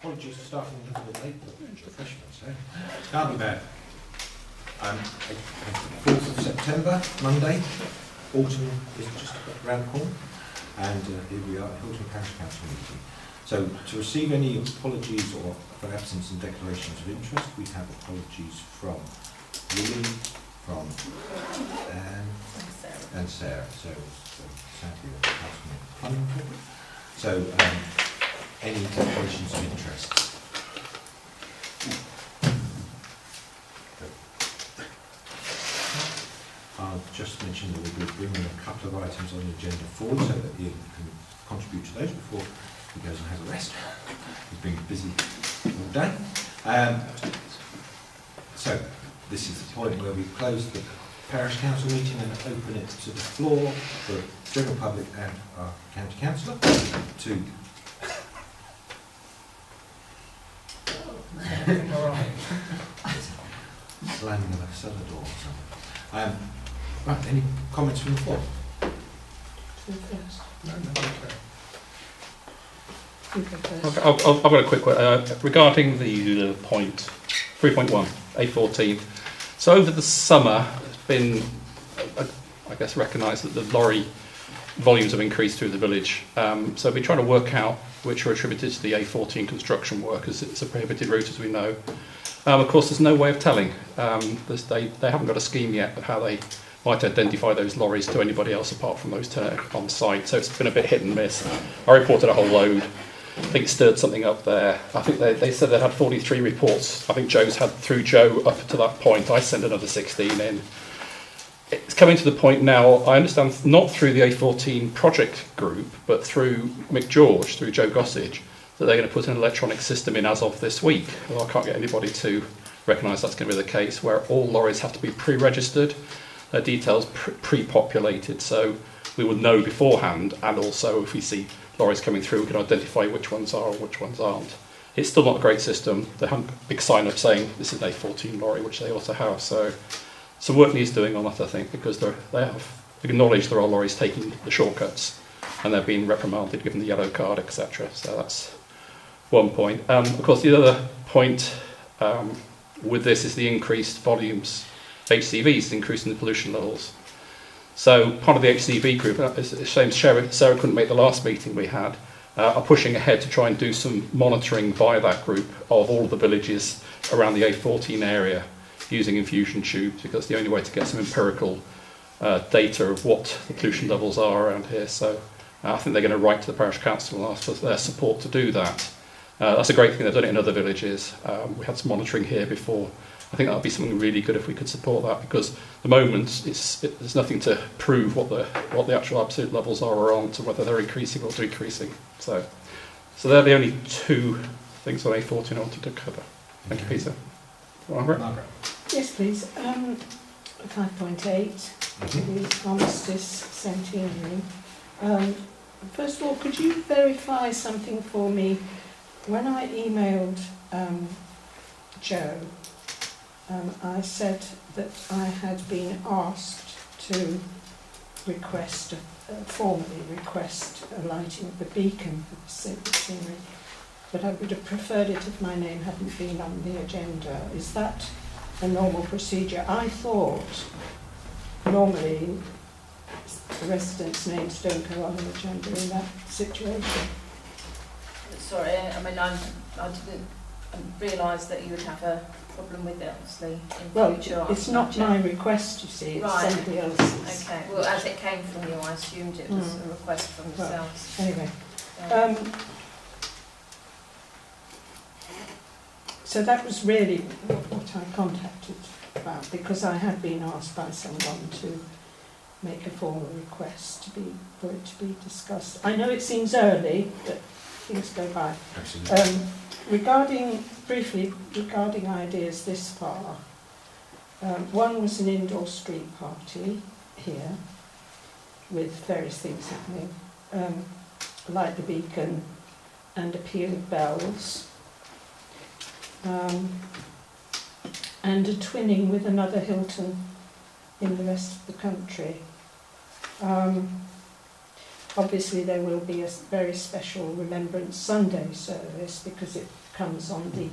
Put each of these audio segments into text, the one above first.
Apologies for starting a little bit late, but it's refreshments, eh? Can't be. Um, fourth of September, Monday, autumn is just around the corner, and uh, here we are at Hilton Parish Council meeting. So to receive any apologies or for absence and declarations of interest, we have apologies from Lily, from Anne, and Sarah. So, so sadly, the Councilman Clunford. So, um, any declarations of interest? I'll just mention that we'll be bringing a couple of items on the agenda forward so that Ian can contribute to those before he goes and has a rest. He's been busy all day. Um, so, this is the point where we close the parish council meeting and open it to the floor for general public and our county councillor to slamming of a cellar door or something. Um, right, any comments from the floor? Okay, I'll, I'll, I've got a quick one. Uh, regarding the uh, point 3.1, A14. So over the summer, it's been, uh, I guess, recognised that the lorry volumes have increased through the village. Um, so we're trying to work out which are attributed to the A14 construction work, as it's a prohibited route, as we know. Um, of course, there's no way of telling. Um, they, they haven't got a scheme yet of how they might identify those lorries to anybody else apart from those on site. So it's been a bit hit and miss. I reported a whole load. I think it stirred something up there. I think they, they said they had 43 reports. I think Joe's had through Joe up to that point. I sent another 16 in. It's coming to the point now, I understand, not through the A14 project group, but through Mick George, through Joe Gossage, that they're going to put an electronic system in as of this week. Well, I can't get anybody to recognise that's going to be the case, where all lorries have to be pre-registered, their details pre- pre-populated, so we will know beforehand, and also if we see lorries coming through, we can identify which ones are and which ones aren't. It's still not a great system. They haven't a big sign up saying this is an A14 lorry, which they also have. So some work needs doing on that, I think, because they have acknowledged there are lorries taking the shortcuts and they're being reprimanded, given the yellow card, etc. So that's one point. Um, of course, the other point um, with this is the increased volumes, HCVs, increasing the pollution levels. So part of the HCV group, uh, it's a shame Sarah, Sarah couldn't make the last meeting we had, uh, are pushing ahead to try and do some monitoring by that group of all of the villages around the A14 area using diffusion tubes because it's the only way to get some empirical uh, data of what the pollution levels are around here. So uh, I think they're going to write to the parish council and ask for their support to do that. Uh, that's a great thing. They've done it in other villages. Um, we had some monitoring here before. I think that would be something really good if we could support that because at the moment it's, it, there's nothing to prove what the what the actual absolute levels are or aren't, or whether they're increasing or decreasing. So, so they're the only two things on A14 I wanted to cover. Thank you, Peter. Margaret. Margaret. Yes, please. Um, 5.8, the armistice centenary. Um, first of all, could you verify something for me? When I emailed um, Joe, um, I said that I had been asked to request, uh, formally request a lighting of the beacon for the centenary, but I would have preferred it if my name hadn't been on the agenda. Is that a normal procedure. I thought normally the residents' names don't go on the agenda in that situation. Sorry, I mean, I'm, I didn't realise that you would have a problem with it, obviously, in Well, future. it's not my request, you see, it's Right. somebody else's. Okay, well, as it came from you, I assumed it was Mm. a request from yourselves. Anyway, So- um, so that was really what I contacted about because I had been asked by someone to make a formal request to be for it to be discussed. I know it seems early, but things go by. Um, regarding, briefly, regarding ideas this far, um, one was an indoor street party here with various things happening, um, like the beacon and a peal of bells, um, and a twinning with another Hilton in the rest of the country. Um, obviously, there will be a very special Remembrance Sunday service because it comes on the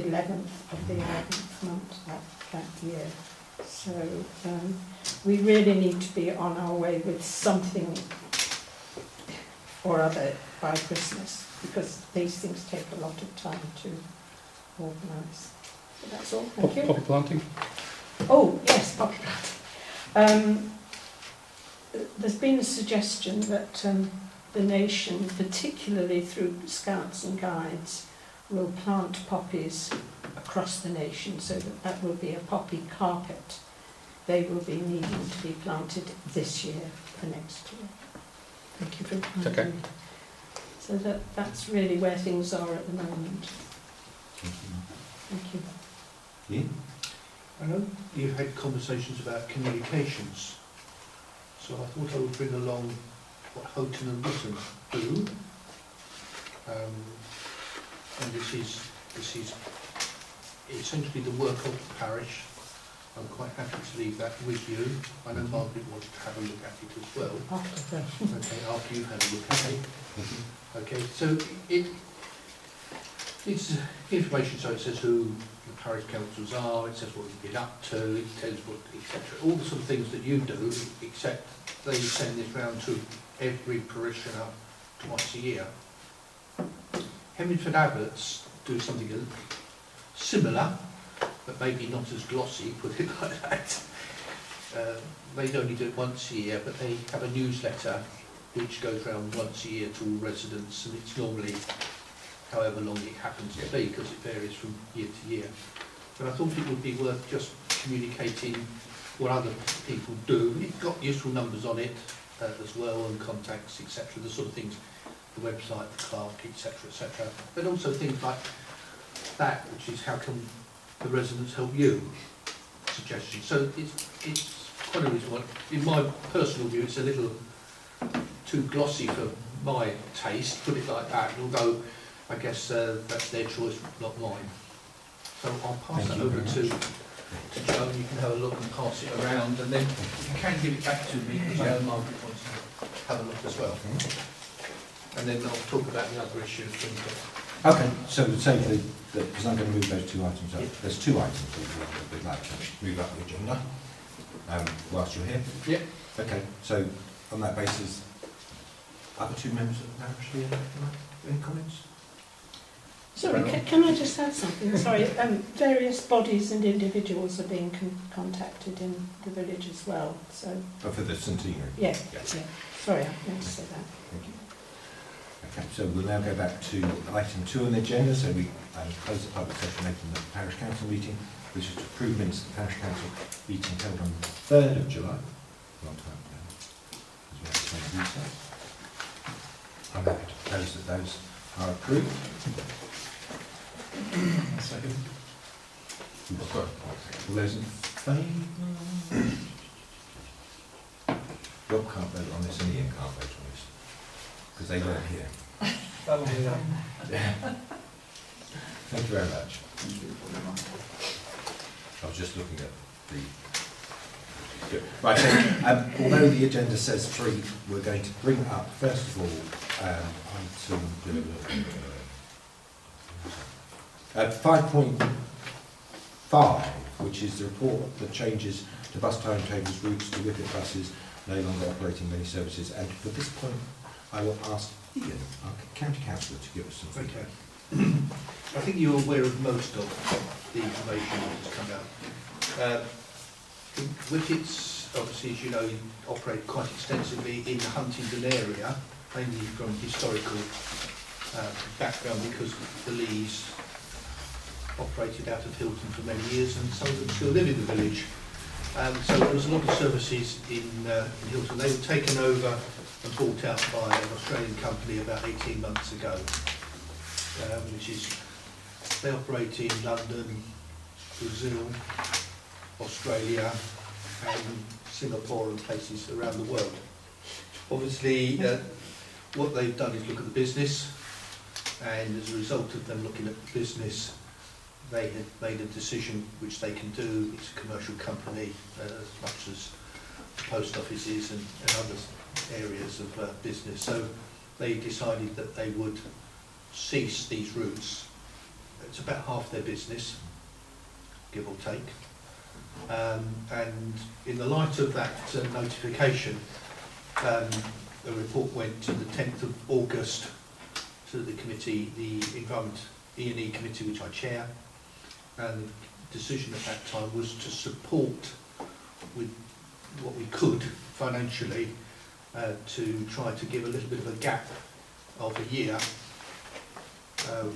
11th of the 11th month that, that year. So um, we really need to be on our way with something or other by Christmas because these things take a lot of time to So that's all. Thank you. Poppy planting? Oh, yes, poppy planting. Um, there's been a suggestion that um, the nation, particularly through scouts and guides, will plant poppies across the nation so that that will be a poppy carpet. They will be needing to be planted this year for next year. Thank you for It's okay. So that, that's really where things are at the moment. Thank you. Ian? I know you've had conversations about communications, so I thought I would bring along what Houghton and Wyton do. Um, and this is, this is essentially the work of the parish. I'm quite happy to leave that with you. I know Margaret wanted to have a look at it as well. After the Okay, after you've had a look at it. Okay, so it, it's information, so it says who the parish councils are, it says what you've been up to, it tells what, etc. All the sort of things that you do, except they send this round to every parishioner twice a year. Hemingford Abbots do something similar, but maybe not as glossy, put it like that. Uh, they only do it once a year, but they have a newsletter which goes round once a year to all residents, and it's normally however long it happens to be, because it varies from year to year. But I thought it would be worth just communicating what other people do. It's got useful numbers on it uh, as well, and contacts, etc., the sort of things, the website, the clerk, etc., etc. But also things like that, which is how can the residents help you? Suggestions. So it's, it's quite a reasonable. In my personal view, it's a little too glossy for my taste, put it like that, although I guess uh, that's their choice, not mine. So I'll pass Thank that over to, to Joe, and you can have a look and pass it around, and then you can give it back to me, because I know Margaret wants to have a look as well. And then I'll talk about the other issues when we get Okay, so we'll say the, because I'm going to move those two items up. There's two items that we'd like to move up the agenda um, whilst you're here. Yeah. Okay, so on that basis, other two members of the parish here, any comments? Sorry, can, can I just add something? Sorry, um, various bodies and individuals are being con- contacted in the village as well. So, Oh, for the centenary? yeah, Yes. yeah. Sorry, I meant to say that. Thank you. Okay, so we'll now go back to item two on the agenda, so we um, close the public session open the parish council meeting, which is to approve minutes of the parish council meeting held on the third of July, long time ago, as we have to. I'm happy to propose that those are approved. Second. All those in favour? Rob can't vote on this and Ian can't vote on this, because they weren't here. Thank you very much. I was just looking at the... Right, so, um, although the agenda says three, we're going to bring up, first of all, um, item... Point five, which is the report that changes to bus timetables, routes to Whippet buses, no longer operating many services. And for this point, I will ask Ian, our county councillor, to give us some feedback. Okay. I think you're aware of most of the information that has come out. Uh, Whippets, obviously, as you know, operate quite extensively in the Huntingdon area, mainly from historical uh, background because the Lees operated out of Hilton for many years and some of them still live in the village. Um, so there was a lot of services in, uh, in Hilton. They were taken over and bought out by an Australian company about 18 months ago, um, which is, they operate in London, Brazil, Australia and Singapore and places around the world. Obviously, uh, what they've done is look at the business and as a result of them looking at the business, they had made a decision which they can do. It's a commercial company uh, as much as post offices and, and other areas of uh, business. So they decided that they would cease these routes it's about half their business, give or take. Um, and in the light of that uh, notification, um, a report went to the 10th of August to the committee, the Environment E&E Committee, which I chair, and decision at that time was to support with what we could financially uh, to try to give a little bit of a gap of a year uh,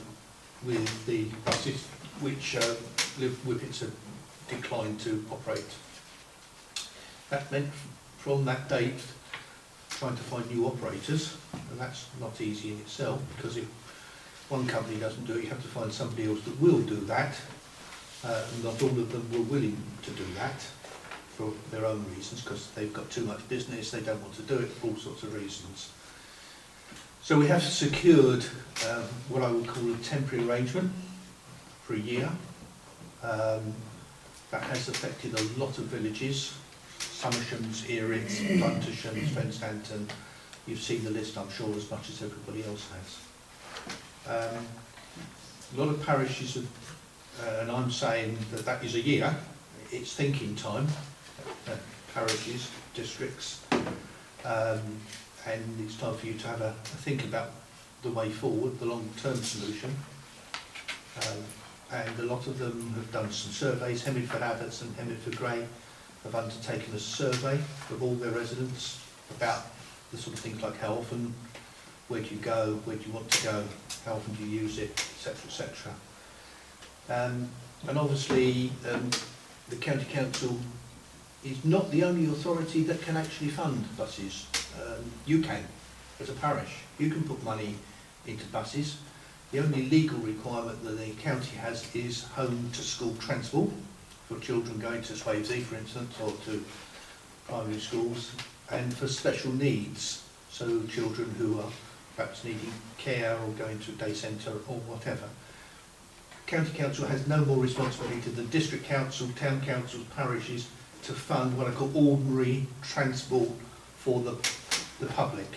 with the buses which uh, Liv Whippets had declined to operate. That meant from that date trying to find new operators and that's not easy in itself because if one company doesn't do it you have to find somebody else that will do that uh, not all of them were willing to do that for their own reasons because they've got too much business, they don't want to do it for all sorts of reasons. So we have secured um, what I would call a temporary arrangement for a year. Um, that has affected a lot of villages, Somershams, Earith, Plantations, Fenstanton. You've seen the list, I'm sure, as much as everybody else has. Um, a lot of parishes, have, uh, and I'm saying that that is a year, it's thinking time, uh, parishes, districts, um, and it's time for you to have a, a think about the way forward, the long-term solution. Um, and a lot of them have done some surveys. Hemingford Abbots and Hemingford Grey have undertaken a survey of all their residents about the sort of things like how often, where do you go, where do you want to go, how often do you use it, etc., etc. Um, and obviously, um, the county council is not the only authority that can actually fund buses. Um, you can, as a parish, you can put money into buses. The only legal requirement that the county has is home to school transport for children going to Swavesey, for instance, or to primary schools, and for special needs, so children who are perhaps needing care or going to a day centre or whatever. County Council has no more responsibility than district council, town councils, parishes to fund what I call ordinary transport for the, the public.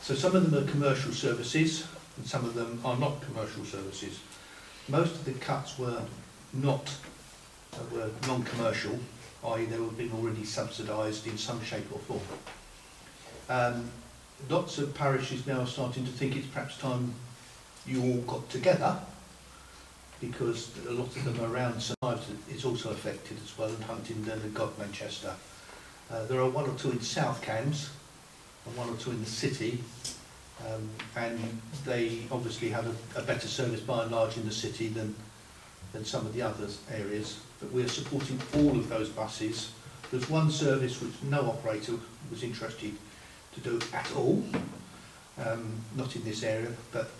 So some of them are commercial services and some of them are not commercial services. Most of the cuts were not, uh, were non-commercial, i.e. they were being already subsidised in some shape or form. Um, lots of parishes now are starting to think it's perhaps time you all got together because a lot of them around St Ives is also affected as well, and Huntingdon and Godmanchester. Uh, there are one or two in South Cambs and one or two in the city, um, and they obviously have a, a better service by and large in the city than, than some of the other areas. But we're supporting all of those buses. There's one service which no operator was interested to do at all, um, not in this area, but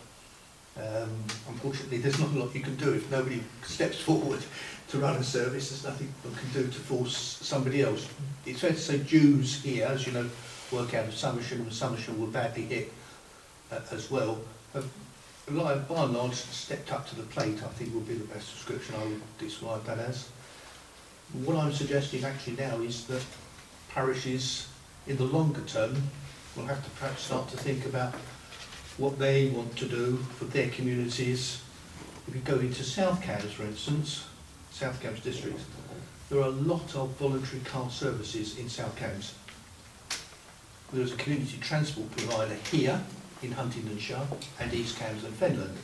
um, unfortunately, there's not a lot you can do if nobody steps forward to run a service. There's nothing one can do to force somebody else. It's fair to say Dews here, as you know, work out of Somersham, and Somersham were badly hit uh, as well. Have, like, by and large, stepped up to the plate, I think would be the best description I would describe that as. What I'm suggesting actually now is that parishes, in the longer term, will have to perhaps start to think about what they want to do for their communities. If you go into South Cambs, for instance, South Cambs district, there are a lot of voluntary car services in South Cambs. There's a community transport provider here in Huntingdonshire and East Cambs and Fenland.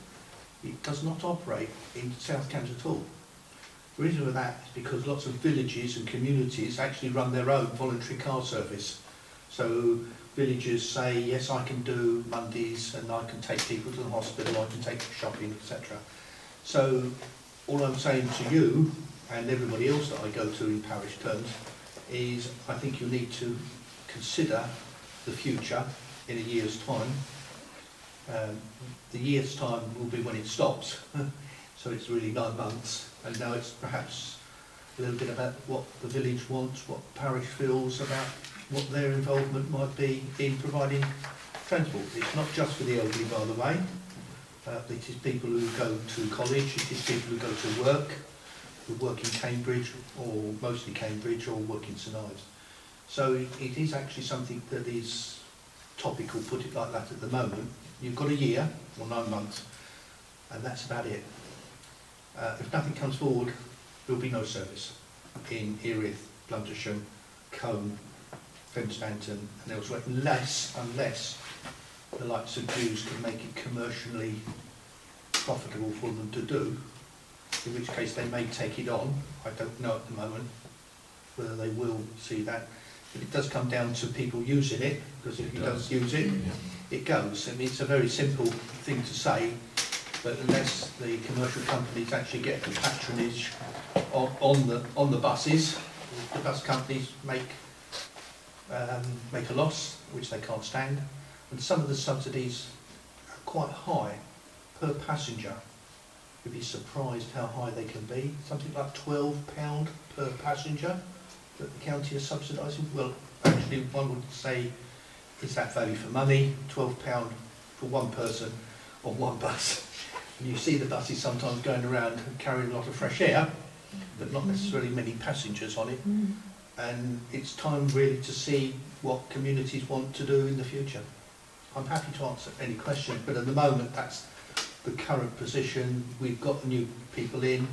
It does not operate in South Cambs at all. The reason for that is because lots of villages and communities actually run their own voluntary car service. So villagers say, yes, I can do Mondays and I can take people to the hospital, I can take them shopping, etc. So all I'm saying to you and everybody else that I go to in parish terms is I think you need to consider the future in a year's time. Um, the year's time will be when it stops, so it's really nine months, and now it's perhaps a little bit about what the village wants, what the parish feels about what their involvement might be in providing transport. It's not just for the elderly, by the way. Uh, it is people who go to college, it is people who go to work, who work in Cambridge, or mostly Cambridge, or work in St Ives. So it, is actually something that is topical, put it like that at the moment. You've got a year, or nine months, and that's about it. Uh, if nothing comes forward, there will be no service in Earith, Bluntisham, Fenstanton and elsewhere, unless, unless the likes of Dews can make it commercially profitable for them to do, in which case they may take it on. I don't know at the moment whether they will see that. But it does come down to people using it, because if It you does. don't use it, it goes. I mean, it's a very simple thing to say, but unless the commercial companies actually get the patronage on, on the on the buses, the bus companies make um, make a loss, which they can't stand, and some of the subsidies are quite high per passenger. You'd be surprised how high they can be. Something like twelve pound per passenger that the county is subsidising. Well, actually, one would say is that value for money? Twelve pound for one person on one bus. And you see the buses sometimes going around and carrying a lot of fresh air, but not necessarily many passengers on it. And it's time really to see what communities want to do in the future. I'm happy to answer any question, but at the moment that's the current position. We've got new people in.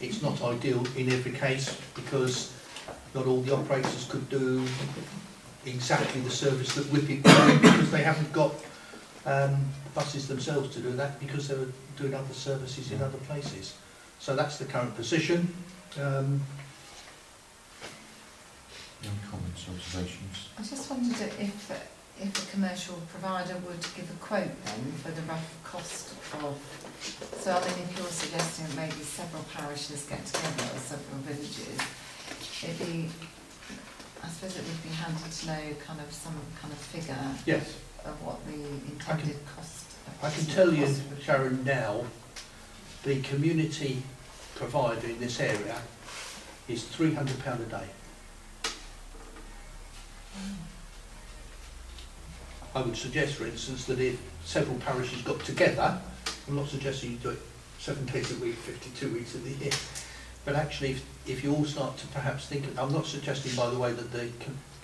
It's not ideal in every case because not all the operators could do exactly the service that Whippet do because they haven't got um, buses themselves to do that because they were doing other services in other places. So that's the current position. Um, Any comments, observations? I just wondered if, if a commercial provider would give a quote then for the rough cost of, so I mean, if you're suggesting that maybe several parishes get together or several villages, it'd be, I suppose it would be handy to know kind of some kind of figure yes. of what the intended cost. of I can the tell you, cost would be. Sharon, now, the community provider in this area is three hundred pound a day. I would suggest, for instance, that if several parishes got together, I'm not suggesting you do it seven days a week, fifty-two weeks of the year, but actually, if, if you all start to perhaps think, I'm not suggesting, by the way, that the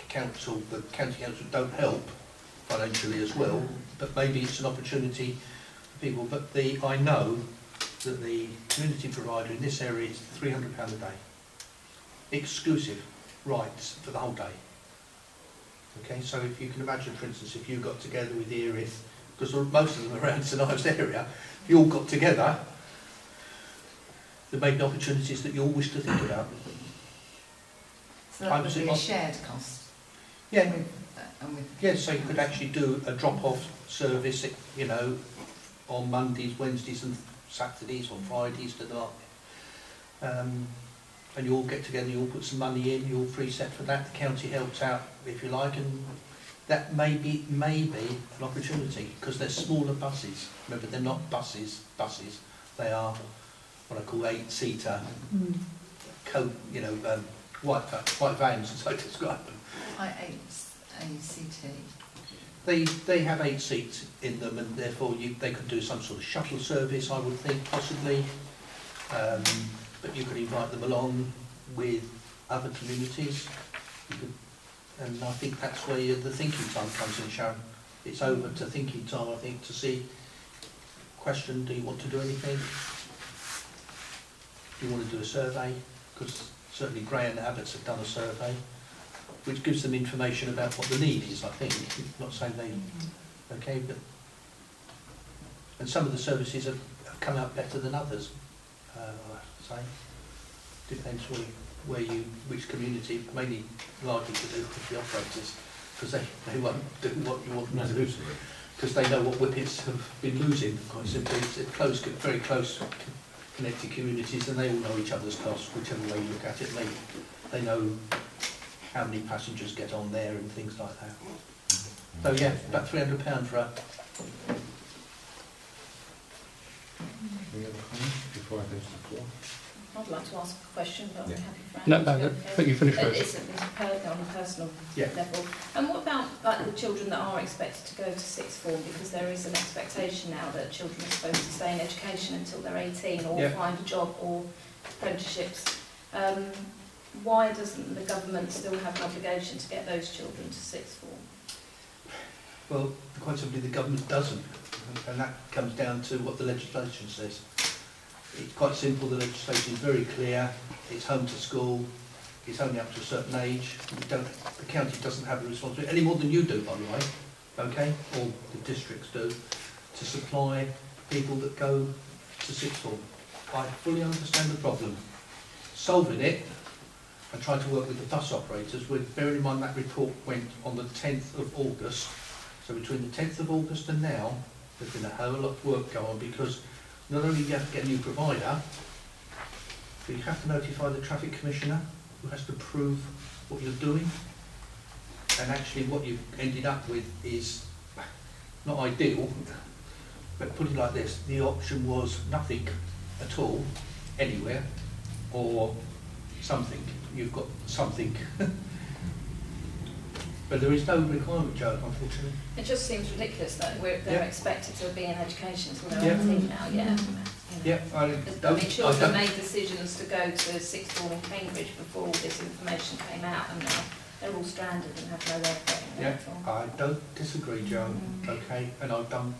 council, the county council don't help financially as well, but maybe it's an opportunity for people. But the, I know that the community provider in this area is three hundred pound a day, exclusive rights for the whole day. Okay, so if you can imagine, for instance, if you got together with Erith, because most of them are around tonight's area, if you all got together, there may be opportunities that you all wish to think about. So that would be a shared cost? Yeah. With, uh, and with yeah, so you could actually do a drop-off service, you know, on Mondays, Wednesdays and Saturdays or Fridays to the market. Um, and you all get together, you all put some money in, you all preset for that, the county helps out if you like, and that may be, may be an opportunity, because they're smaller buses. Remember, they're not buses, buses, they are what I call eight-seater, Mm. co, you know, um, white, va- white vans, as I describe them. I ACT. They, they have eight seats in them and therefore you, they could do some sort of shuttle service, I would think, possibly. Um, but you could invite them along with other communities. Could, and I think that's where the thinking time comes in, Sharon. It's over to thinking time, I think, to see, question, do you want to do anything? Do you want to do a survey? Because certainly Grey and Abbots have done a survey which gives them information about what the need is, I think. Not saying they, okay, but, and some of the services have, have come out better than others, uh, say. Depends where, where you, which community, mainly likely to do with the operators, because they, they won't do what you want them to do, because they know what whippets have been losing, quite simply. It's a close, very close connected communities, and they all know each other's costs, whichever way you look at it. They, they know how many passengers get on there and things like that. So yeah, about three hundred pound for a, Any other comments before I go to the floor? I'd like to ask a question, but I'm happy for No, no, to no, go but you finish first. It's, it's per, on a personal Yeah. level. And what about like the children that are expected to go to sixth form? Because there is an expectation now that children are supposed to stay in education until they're 18 or Yeah. find a job or apprenticeships. Um, why doesn't the government still have an obligation to get those children to sixth form? well, quite simply the government doesn't. And that comes down to what the legislation says. It's quite simple, the legislation is very clear, it's home to school, it's only up to a certain age. Don't, the county doesn't have the responsibility, any more than you do, by the way, okay, or the districts do, to supply people that go to sixth form. I fully understand the problem. Solving it, I tried to work with the bus operators, with, bearing in mind that report went on the 10th of August, so between the 10th of August and now, there's been a whole lot of work going on because not only do you have to get a new provider, but you have to notify the traffic commissioner who has to prove what you're doing. And actually what you've ended up with is not ideal, but put it like this, the option was nothing at all, anywhere, or something. You've got something. but there is no requirement, Joe, unfortunately. It just seems ridiculous that we're, they're Yeah. expected to be in education until they're Yeah. 18 now, yeah. You know. Yeah, I I don't, mean, I children don't, made decisions to go to sixth form in Cambridge before all this information came out and now they're all stranded and have nowhere to go. Yeah. I don't disagree, Joe, Mm. okay, and I've done,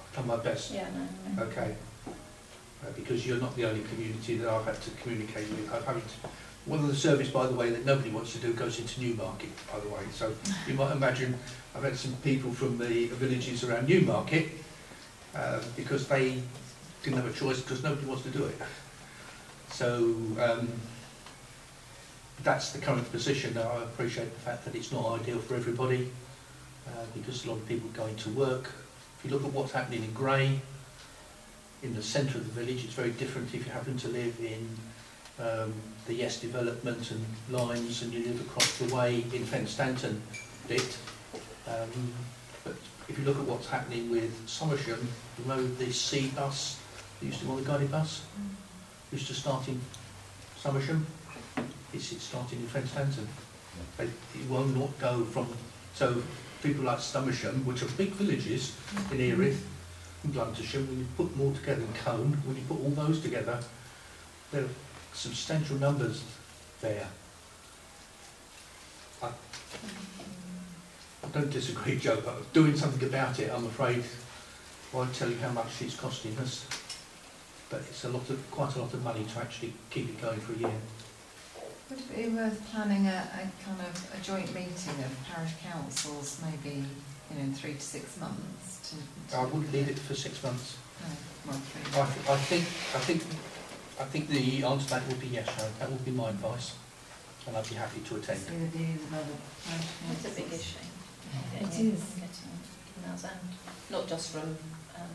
I've done my best. Yeah, no, no. Okay. Uh, because you're not the only community that I've had to communicate with. I've one of the service, by the way, that nobody wants to do goes into Newmarket, by the way. So you might imagine I've had some people from the villages around Newmarket uh, because they didn't have a choice because nobody wants to do it. So um, that's the current position. Now I appreciate the fact that it's not ideal for everybody uh, because a lot of people are going to work. If you look at what's happening in Grey, in the centre of the village. It's very different if you happen to live in um, the Yes development and lines and you live across the way in Fenstanton bit. Um, but if you look at what's happening with Somersham, you know the C bus, that used to be on the guided bus, used to start in Somersham, it's, it's starting in Fenstanton. They, it will not go from, so people like Somersham, which are big villages in Earith, in when you put all together in Colne, when you put all those together, there are substantial numbers there. I, don't disagree, Joe, but doing something about it, I'm afraid, won't tell you how much it's costing us. But it's a lot of, quite a lot of money to actually keep it going for a year. Would it be worth planning a, a kind of a joint meeting of parish councils, maybe, you know, in three to six months I wouldn't leave it for six months. No, I, th- I think, I think, I think the answer to that would be yes, Sharon. That would be my advice, and I'd be happy to attend. See the views of other parish It's a big councils. issue. It Getting- is. Getting not just from, um,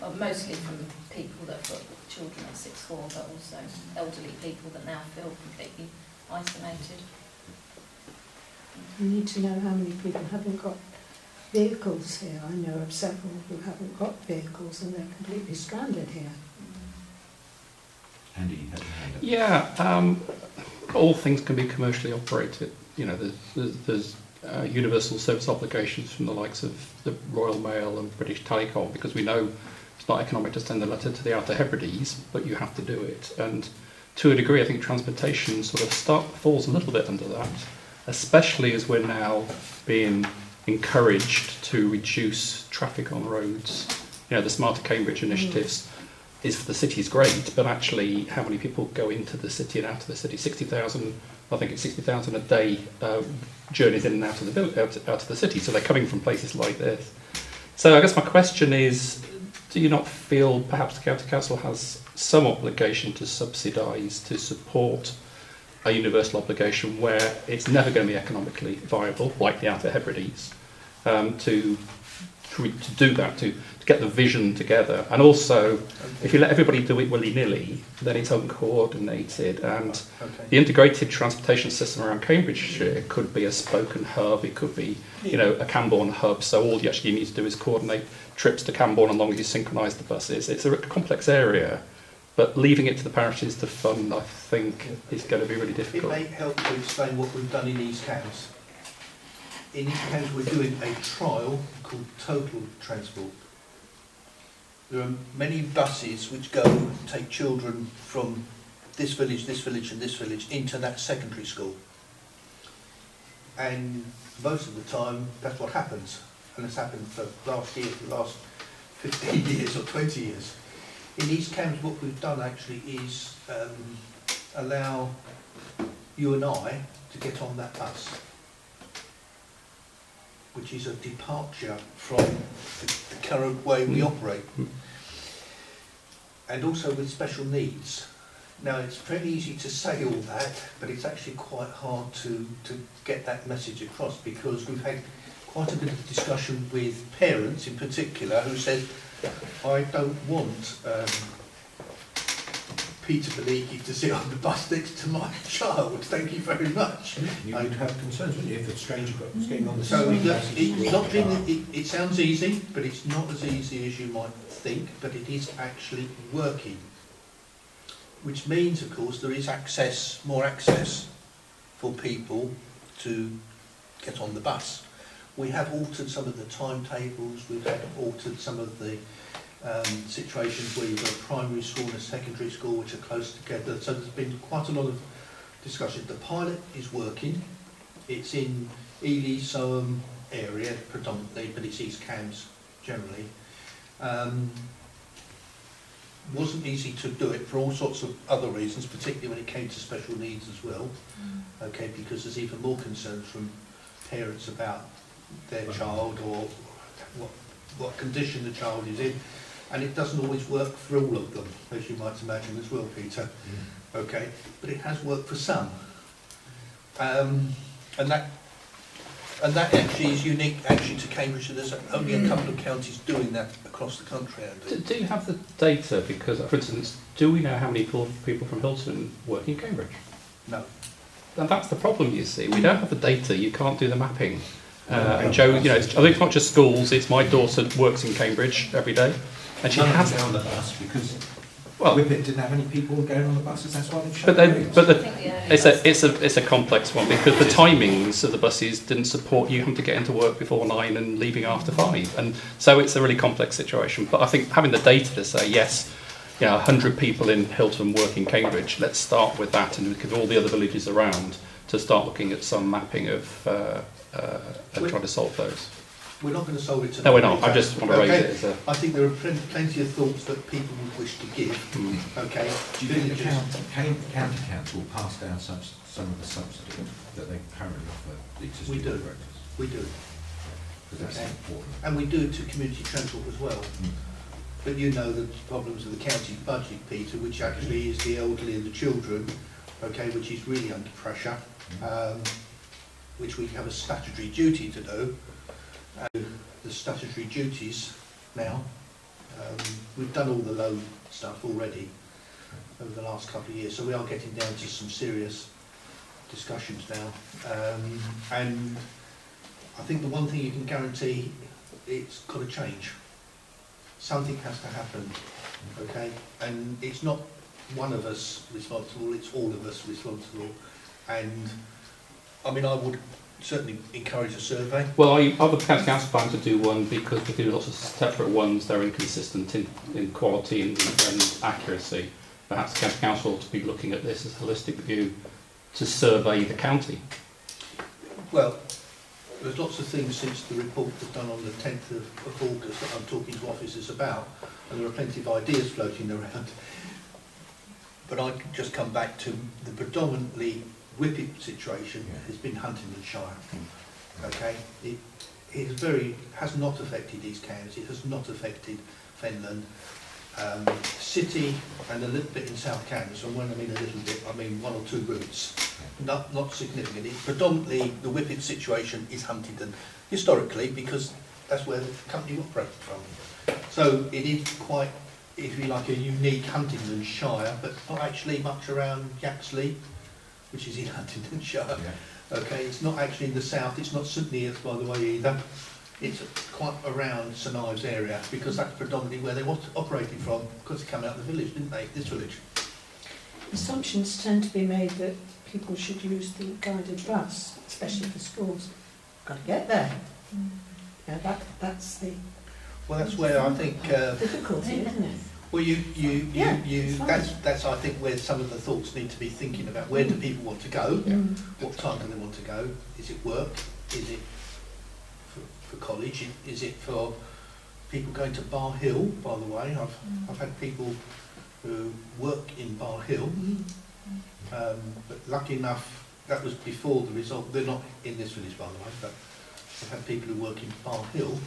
well, mostly from people that have got children at sixth form, but also elderly people that now feel completely isolated. We need to know how many people haven't got vehicles here. I know of several who haven't got vehicles and they're completely stranded here. Andy, you had your hand up. Yeah, um, all things can be commercially operated. You know, there's, there's, there's uh, universal service obligations from the likes of the Royal Mail and British Telecom because we know it's not economic to send a letter to the Outer Hebrides, but you have to do it. And to a degree, I think transportation sort of start, falls a little bit under that, especially as we're now being encouraged to reduce traffic on roads. You know, the Smarter Cambridge initiatives is for the city is great, but actually, how many people go into the city and out of the city? Sixty thousand, I think it's sixty thousand a day uh, journeys in and out of the out, out of the city. So they're coming from places like this. So I guess my question is, do you not feel perhaps the county council has some obligation to subsidise to support a universal obligation where it's never going to be economically viable, like the Outer Hebrides, um, to to to do that to to get the vision together, and also if you let everybody do it willy-nilly, then it's uncoordinated. And the integrated transportation system around Cambridgeshire could be a spoken hub, it could be, you know, a Cambourne hub. So all you actually need to do is coordinate trips to Cambourne as long as you synchronise the buses. It's a complex area, but leaving it to the parishes to fund, I think, is going to be really difficult. It may help to explain what we've done in East Cambs. In East Cambs, we're doing a trial called Total Transport. There are many buses which go and take children from this village, this village and this village into that secondary school. And most of the time, that's what happens. And it's happened for last year, for the last 15 years or 20 years. In East Cambs, what we've done actually is um, allow you and I to get on that bus, which is a departure from the, the current way we Mm. operate. Mm. And also with special needs. Now, it's very easy to say all that, but it's actually quite hard to, to get that message across because we've had quite a bit of discussion with parents in particular who said, I don't want um, Peter Beliki to sit on the bus next to my child. Thank you very much. You would have concerns, wouldn't you, if a stranger was getting on the So same look, bus as it's not it, it sounds easy, but it's not as easy as you might think, but it is actually working. Which means, of course, there is access, more access for people to get on the bus. We have altered some of the timetables, we've altered some of the um, situations where you've got a primary school and a secondary school which are close together, so there's been quite a lot of discussion. The pilot is working, it's in Ely, Soham area predominantly, but it's East Cambs generally. Um, wasn't easy to do it for all sorts of other reasons, particularly when it came to special needs as well. Okay, because there's even more concerns from parents about their child or what, what condition the child is in. And it doesn't always work for all of them, as you might imagine as well, Peter Mm. okay, but it has worked for some. Um, and that and that actually is unique actually to Cambridge. So there's only a couple of counties doing that across the country. Do, do you have the data? Because, for instance, do we know how many people, people from Hilton work in Cambridge? No. And that's the problem, you see. We don't have the data. You can't do the mapping. Uh, and Joe, you know, it's, I think it's not just schools. It's my daughter works in Cambridge every day, and she None has. them go on the bus because Well, Whippet didn't have any people going on the buses, that's why they've shut but the then, but the, the it's a it's a it's a complex one because the timings of the buses didn't support you having to get into work before nine and leaving after five, and so it's a really complex situation. But I think having the data to say yes, you know, 100 people in Hilton work in Cambridge. Let's start with that, and look at all the other villages around to start looking at some mapping of uh, uh, and trying to solve those. We're not going to solve it today. No, we're not. I just want to raise it as a. I think there are plen- plenty of thoughts that people would wish to give. Hmm. Okay. Do you think the Villages- county, county, county council will pass down some, some of the subsidy that they currently offer the existing We do. operators? We do. Because that's Okay. important. And we do it to community transport as well. Mm. But you know the problems of the county budget, Peter, which actually is the elderly and the children, okay, which is really under pressure, um, which we have a statutory duty to do. And the statutory duties now, um, we've done all the loan stuff already over the last couple of years, so we are getting down to some serious discussions now. Um, and I think the one thing you can guarantee, it's got to change. Something has to happen, okay? And it's not one of us responsible, it's all of us responsible. And, I mean, I would certainly encourage a survey. Well, I, other county council plan to do one because we do lots of separate ones. They're inconsistent in, in quality and, and accuracy. Perhaps the county council ought to be looking at this as a holistic view to survey the county. Well, there's lots of things since the report was done on the 10th of, of August that I'm talking to officers about, and there are plenty of ideas floating around. But I just come back to the predominantly whippet situation Yeah. has been Huntingdonshire. Okay, it, it has very has not affected East Cambs, it has not affected Fenland, um, City, and a little bit in South Cambs. And when I mean a little bit, I mean one or two routes not, not significant. Predominantly, the Whippet situation is Huntingdon, historically, because that's where the company operated from. So it is quite, if you like, a unique Huntingdonshire, but not actually much around Yaxley, which is in Huntingdonshire. Yeah. Okay, it's not actually in the south, it's not St Neots, by the way, either. It's quite around St Ives area, because that's predominantly where they wat- operated from, because they came out of the village, didn't they, this village? Assumptions tend to be made that people should use the guided bus, especially for schools. Got to get there. Yeah, that, that's the Well, that's where I think uh, difficulty, isn't it? Well, you, you, you, Yeah, you, it's that's, that's, I think, where some of the thoughts need to be thinking about. Where do people want to go? Mm. What time do they want to go? Is it work? Is it for, for college? Is it for people going to Bar Hill, by the way. I've, I've had people who work in Bar Hill, um, but lucky enough, that was before the result. They're not in this village, by the way, but I've had people who work in Bar Hill,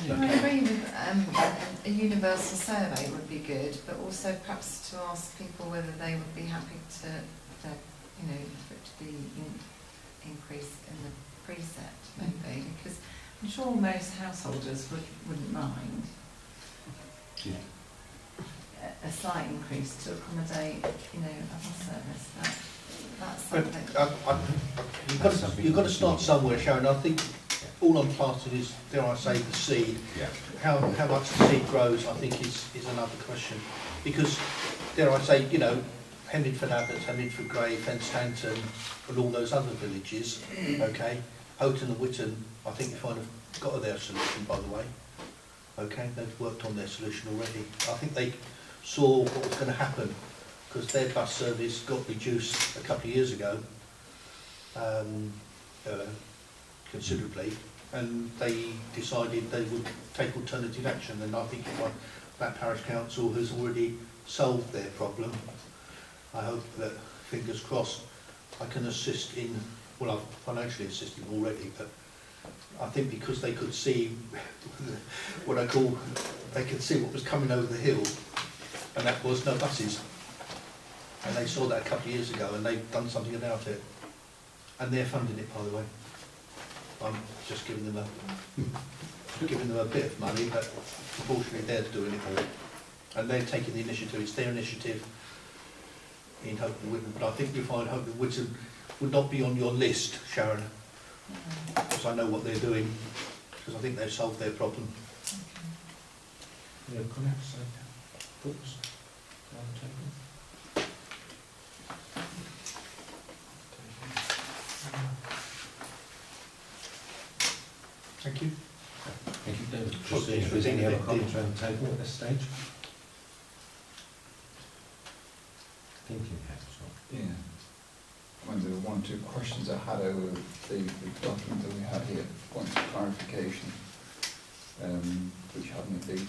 I agree with, um, a- universal survey would be good, but also perhaps to ask people whether they would be happy to, to, you know, for it to be in, increase in the precept maybe, because I'm sure most householders would, wouldn't mind Yeah. a, a slight increase to accommodate, you know, other service, that, that's But something. I, I, you've, got to, you've got to start somewhere, Sharon. I think all I'm planting is, dare I say, the seed. Yeah. How, how much the seed grows, I think, is, is another question. Because, dare I say, you know, Hemingford Abbots, Hemingford Grey, Fenstanton, and all those other villages, okay? Houghton and Wyton, I think they kind of got their solution, by the way. Okay, they've worked on their solution already. I think they saw what was going to happen, because their bus service got reduced a couple of years ago, um, uh, considerably, and they decided they would take alternative action, and I think that parish council has already solved their problem. I hope that, fingers crossed, I can assist in, well, I've financially assisted already, but I think because they could see what I call, they could see what was coming over the hill, and that was no buses. And they saw that a couple of years ago, and they've done something about it. And they're funding it, by the way. I'm just giving them a, giving them a bit of money, but unfortunately they're doing it all. And they're taking the initiative, it's their initiative in Houghton and Wyton, but I think you'll find Houghton and Wyton would not be on your list, Sharon, because I know what they're doing, because I think they've solved their problem. okay. Thoughts on the table? Thank you. Thank you, David. Sure, Just seeing if there's any other comments around the table at this stage? Thinking hat, not. Yeah. One of the one, or two questions I had over the, the document that we had here, points of clarification, um, which hadn't been.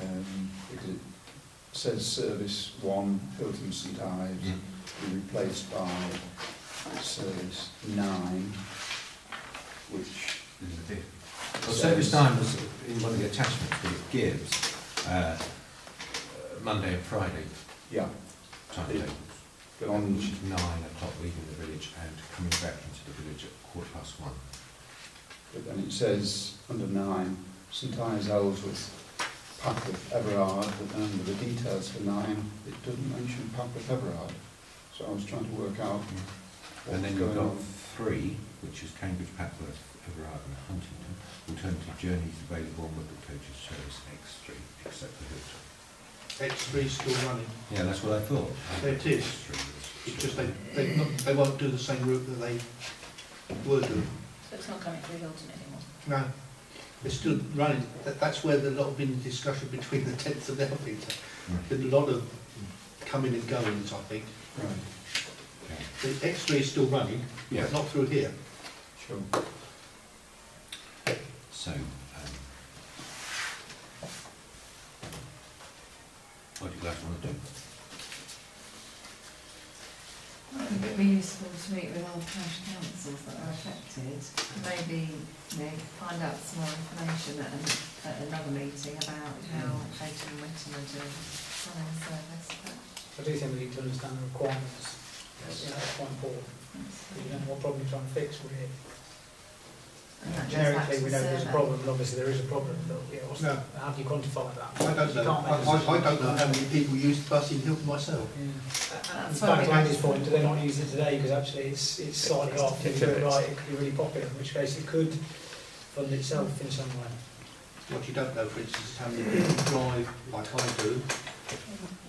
Um, because it says service one, Hilton St Ives, be replaced by service nine, which This is it. Well, service time was in one of the attachments that it gives, uh, Monday and Friday Yeah, timetables. but On on, which is nine o'clock leaving the village and coming back into the village at quarter past one. but then it says under nine, St Ives Elsworth, Papworth Everard, but then under the details for nine, it doesn't mention Papworth Everard. So I was trying to work out what And was then you've going got on. three, which is Cambridge, Papworth, Everard and Huntingdon. Alternative journeys available on Whittle Coaches Service X3, except for Hilton. X3 still running. Yeah, that's what I thought. There it is. X3 was- It's just they, they, not, they won't do the same route that they were doing. So it's not coming through Hilton anymore. No, they're still running. That, that's where there's a lot of been discussion between the tenth and the Alpita. Right. There's a lot of coming and goings, I think. Right, Okay. The X3 is still running, Yeah, but not through here. sure. So, um, what do you guys want to do? I think it'd be useful to meet with other parish councils that are affected, maybe, you know, find out some more information at, an, at another meeting about how Houghton and Wyton are doing planning service. I do think we need to understand the requirements. You know, that's quite important. But You know what problem you're trying to fix with it. And that goes back Generically, we know there's a problem, and obviously there is a problem, but you know, No. how do you quantify that? I don't You know. can't I, make a I, I decision. don't know how many people use the bus in Hilton myself. Yeah. And That's back to Andy's point, do they not use it today because actually it's, it's slightly off, if you do it right, it could be really popular, in which case it could fund itself in some way. What you don't know, for instance, is how many people drive like I do.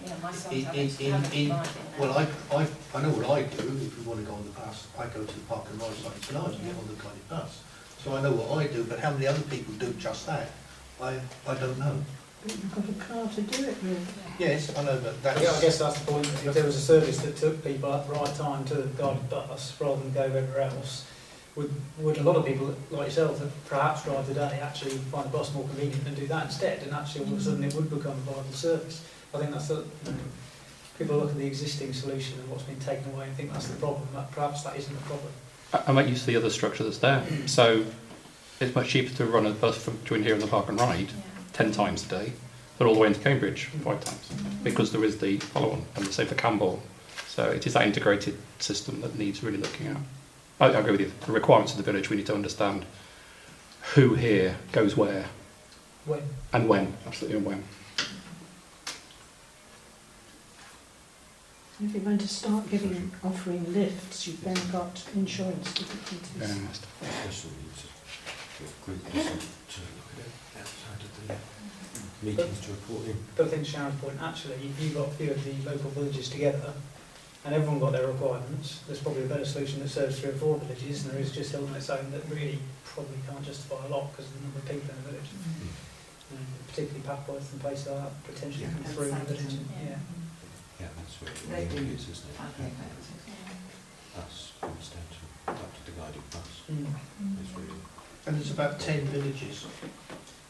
Yeah, my In- in- in- in- Well, I, I, I know what I do, if we want to go on the bus, I go to the park and ride site tonight and get on the kind of bus. So I know what I do, but how many other people do just that, I, I don't know. But you've got a car to do it with. Yes, I know, but that's. Yeah, I guess that's the point, if there was a service that took people at the right time to the guided bus, rather than go everywhere else, would, would a lot of people like yourself that perhaps drive today actually find the bus more convenient and do that instead, and actually all of a sudden it would become a viable service. I think that's the, you know, people look at the existing solution and what's been taken away and think that's the problem, that perhaps that isn't the problem. I, make use of the other structure that's there. Mm. So it's much cheaper to run a bus from between here and the park and ride ten times a day than all the way into Cambridge five times mm. because there is the follow-on and the same for Cambourne. So it is that integrated system that needs really looking at. I, I agree with you. The requirements of the village, we need to understand who here goes where When, and when, absolutely, and when. If you're going to start giving, offering lifts, you've then got insurance difficulties. To, with group to look at it outside of the meetings to report in. but I think Sharon's point, actually, if you got a few of the local villages together and everyone got their requirements, there's probably a better solution that serves three or four villages than there is just Hilton on its own that really probably can't justify a lot because of the number of people in the village. Um, particularly Papworth and places like that, potentially Yeah. come through the village. and- Yeah. Yeah. Yeah, that's where it They really do. is, isn't it? Okay, thanks. Us, Constantin, up to the guided bus. Mm. It's really, And there's about ten villages,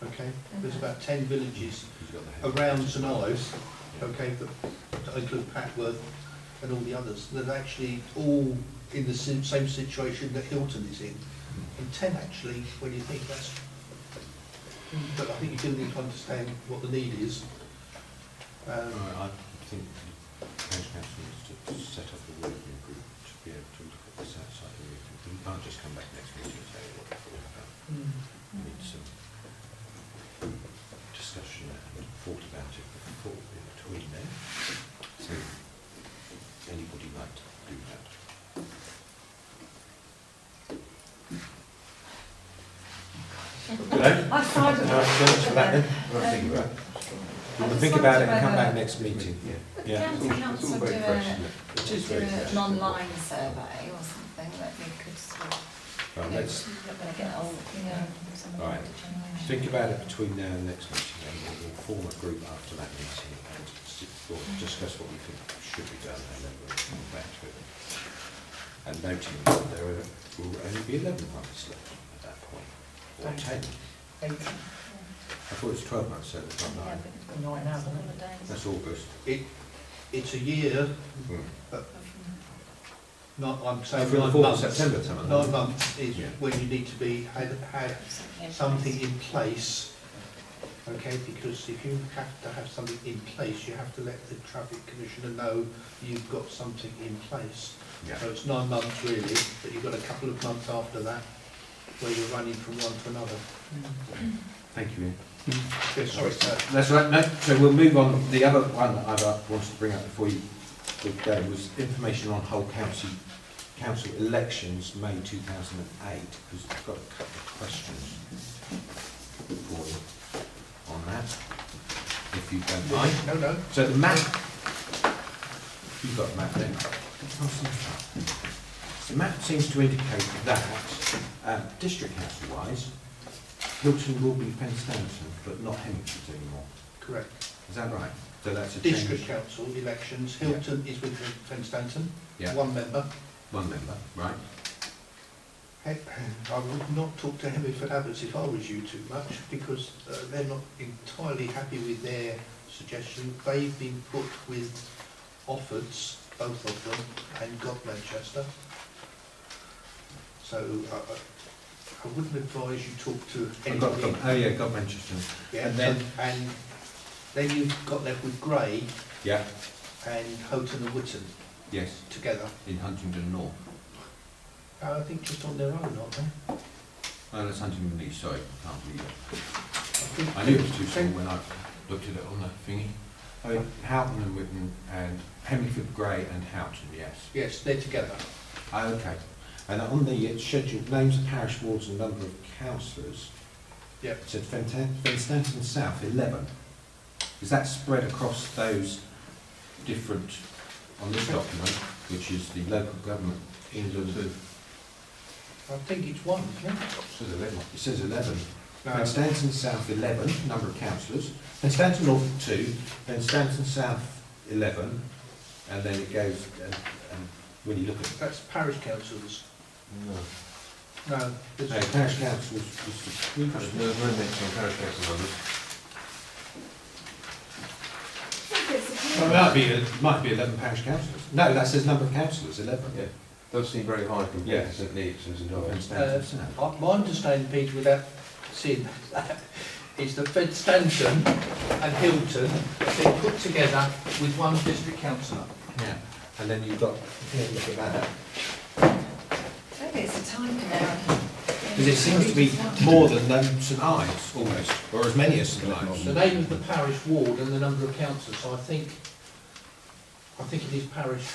okay? There's about ten villages you've got the head- around St Ives, okay, that that include Papworth and all the others, that are actually all in the sim- same situation that Hilton is in. And ten actually, when you think that's, but I think you do need to understand what the need is. Um, Right, I think the parish council needs to set up a working group to be able to look at this outside the meeting. We can't just come back next meeting and say what we're about. Mm. We need some discussion and thought about it before, in between then. So, anybody like to do that? Hello? I tried No, thanks for that then. Well, think about it. We'll think about it and come back next meeting. Yeah. County council do very a, fresh, isn't it? It do is very fresh. an online survey or something that we could sort of, Right, let's You're not going to get old, you know, some of the Right. older generation. think about it between now and next meeting, and we'll, we'll form a group after that meeting and s- we'll mm. discuss what we think should be done, and then we'll come back to it. And noting that there are, will only be eleven months left at that point, or ten. Eight, I thought it was twelve months, so it's not Yeah, nine. but it's Nine now, isn't it? That's August. It, it's a year, Hmm. not, I'm saying from the nine fourth of months. September, something. Nine months is Yeah. when you need to be, had, had something in place, okay, because if you have to have something in place, you have to let the traffic commissioner know you've got something in place. Yeah. So it's nine months really, but you've got a couple of months after that where you're running from one to another. Thank you, Ian. Yes, sorry, sir. That's right, no, so we'll move on. The other one that I've uh, wanted to bring up before you go was information on whole council, council elections, May two thousand and eight, because I've got a couple of questions for you on that, if you don't mind. No, no, So the map, you've got a map there. The map seems to indicate that, um, district council wise, Hilton will be Fenstanton, but not Hemingford anymore. correct. Is that right? So that's a change. District council elections. Hilton is with Fenstanton, Yeah, one member. one member, right? I would not talk to Hemingford Abbots if I was you too much, because uh, they're not entirely happy with their suggestion. They've been put with Offords, both of them, and Godmanchester. So uh, uh, I wouldn't advise you talk to anybody. got- oh yeah, Godmanchester. Yeah, and then- and then you've got left with Grey Yeah, and Houghton and Wyton yes, together. in Huntingdon North. Uh, I think just on their own, aren't they? Oh, that's Huntingdon East, sorry, I can't believe it. I I knew it was too small when I looked at it on the thingy. Oh, Houghton and Wyton and Hemingford Grey and Houghton, yes. Yes, they're together. Ah, okay. And on the uh, scheduled names of parish wards and number of councillors, Yep. it said Fenton- Fenstanton South, 11. Is that spread across those different, on this document, which is the local government, England, I think it's one, isn't it? it says 11. It says 11. No. Fenstanton South, 11, number of councillors. Fenstanton North, 2. Fenstanton South, 11. And then it goes, and, and when you look at That's parish councils. No. No, this No, is, parish councils, just, we There's no no mention of parish council members. well, it might be, it might be eleven parish councillors. No, that says number of councillors, eleven. Yeah. Does seem very high compared Yes. to St Neots and St Ives. Uh, uh, my understanding, Peter, without seeing that, is that Fenstanton and Hilton have been put together with one district councillor. Yeah, and then you've got, yeah, look at that. Maybe it's a typing error. Because it seems to be more than um, St Ives, almost, or as many as St Ives. The name of the parish ward and the number of councillors, so I think, I think it is parish.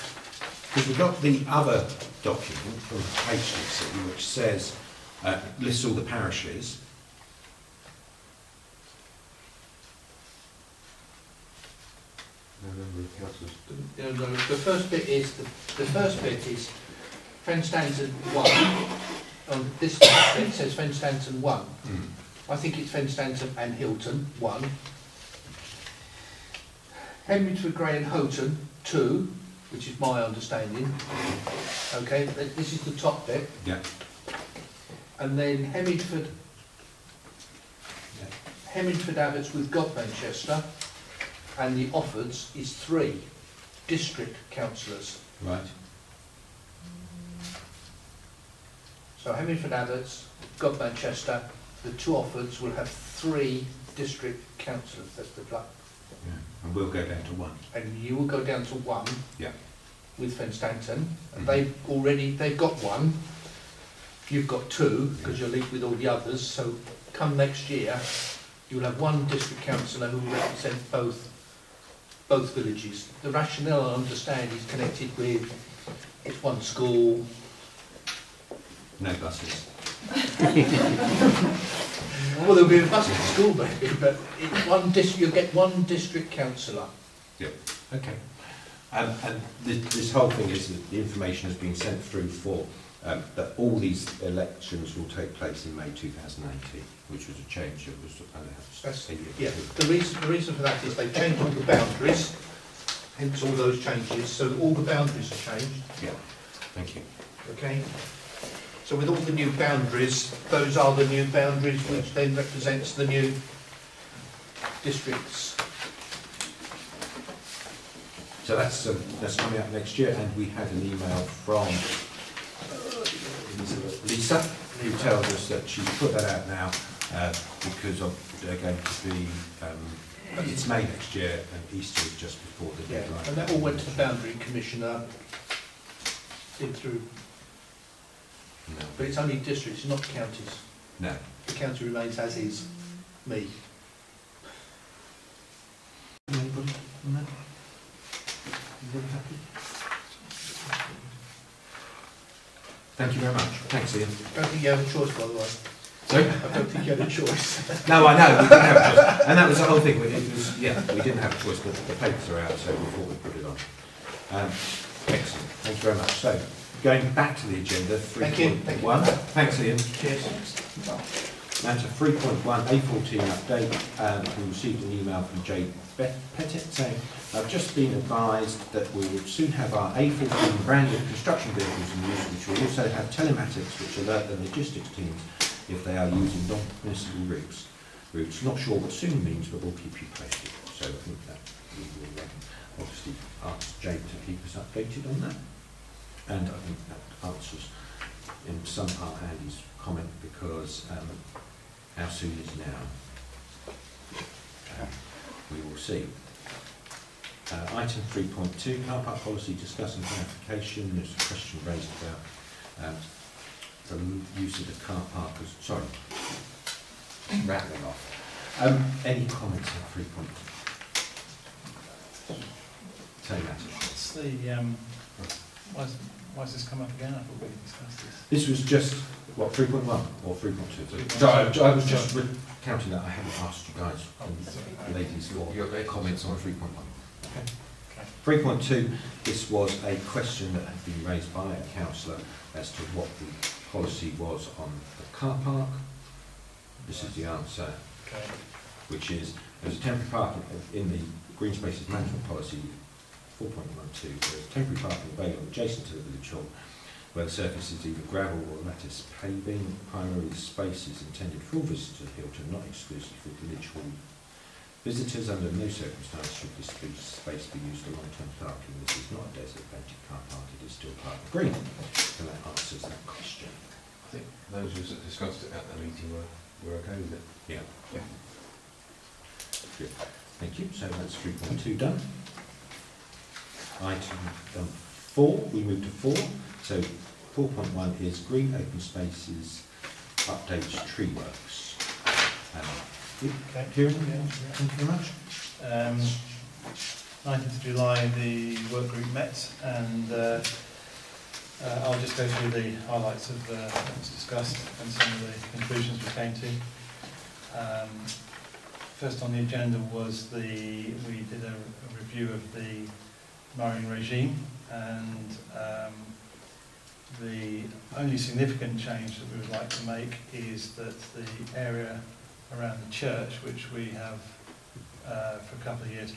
Because we've got the other document from HDC which says, uh, lists all the parishes. No number of councillors. The, no, no, the first bit is, the, the first bit is Fenstanton one. On this bit says Fenstanton one. Hmm. I think it's Fenstanton and Hilton, one. Hemingford, Grey and Houghton, two, which is my understanding. Okay, this is the top bit. Yeah. And then Hemingford, Yeah. Hemingford Abbots with Godmanchester, and the Offords is three district councillors. Right. So Hemingford Abbots, Godmanchester, the two Offords will have three district councillors, that's the block. Yeah. And we'll go down to one. And you will go down to one. Yeah. With Fenstanton, and mm-hmm. they've already, they've got one. You've got two, because you're linked with all the others, so come next year, you'll have one district councillor who will represent both, both villages. The rationale, I understand, is connected with, it's one school, No buses. Well, there'll be a bus at school maybe, but one dis, you'll get one district councillor. Okay. Um, and this, this whole thing is that the information has been sent through for, um, that all these elections will take place in May 2018, which was a change that was, uh, That's- a Yeah, the reason, the reason for that is they changed all the boundaries, hence all those changes, so all the boundaries are changed, Yeah, Thank you. okay? So with all the new boundaries, those are the new boundaries which then represents the new districts. So that's, um, that's coming up next year, and we had an email from Lisa, who tells us that she's put that out now, uh, because of, they're going to be, um, it's May next year, and Easter is just before the Yeah, deadline. and that all went to the boundary commissioner, in through, No. but it's only districts, not counties. No. The county remains as is, me. Anybody on that? Everybody happy? Thank you very much. Thanks, Ian. I don't think you have a choice, by the way. Sorry? I don't think you have a choice. No, I know, we didn't have a choice. And that was the whole thing, it was, yeah, we didn't have a choice, but the papers are out, so we thought we'd put it on. Um, excellent, thank you very much. So, going back to the agenda, three Thank you, thank one. Thanks, Ian. Cheers. Matter three point one, A fourteen update, um, we received an email from Jay Pettit saying, I've just been advised that we will soon have our A fourteen branded construction vehicles in use, which will also have telematics which alert the logistics teams if they are using non-municipal routes. Routes, not sure what soon means, but we'll keep you posted. So I think that we will um, obviously ask Jay to keep us updated on that. And I think that answers in some part Andy's comment because um, how soon is now? Uh, we will see. Uh, item 3.2, car park policy discussing clarification. There's a question raised about um, the use of the car park as, sorry, rattling off. Um, any comments on 3.2? Say that. What's the, um, why has this come up again? I thought we discussed this. This was just, what, 3.1 or 3.2? 3.2. Sorry, I was just recounting that. I haven't asked you guys, and ladies, for Your comments on 3.1. Okay. 3.2, this was a question that had been raised by a councillor as to what the policy was on the car park. This is the answer, Okay. which is, there's a temporary parking in the green spaces management policy 4.12, there's temporary parking available adjacent to the village hall. where the surface is either gravel or lattice paving, primarily the space is intended for all visitors to Hilton, not exclusively for village hall visitors. Under no circumstance should this space be used for long-term parking. This is not a designated car park, it is still part of the green. And that answers that question. I think those of us that discussed it at the meeting were, were okay with it. Yeah. Good. Thank you. So that's three point two done. Item um, four, we move to four. So four point one is green open spaces, updates tree works. Um, Okay. Kieran, Yeah. thank you very much. Um, 19th of July, the work group met, and uh, uh, I'll just go through the highlights of uh, what was discussed and some of the conclusions we came to. Um, first on the agenda was the we did a, a review of the mowing regime, and um, the only significant change that we would like to make is that the area around the church, which we have uh, for a couple of years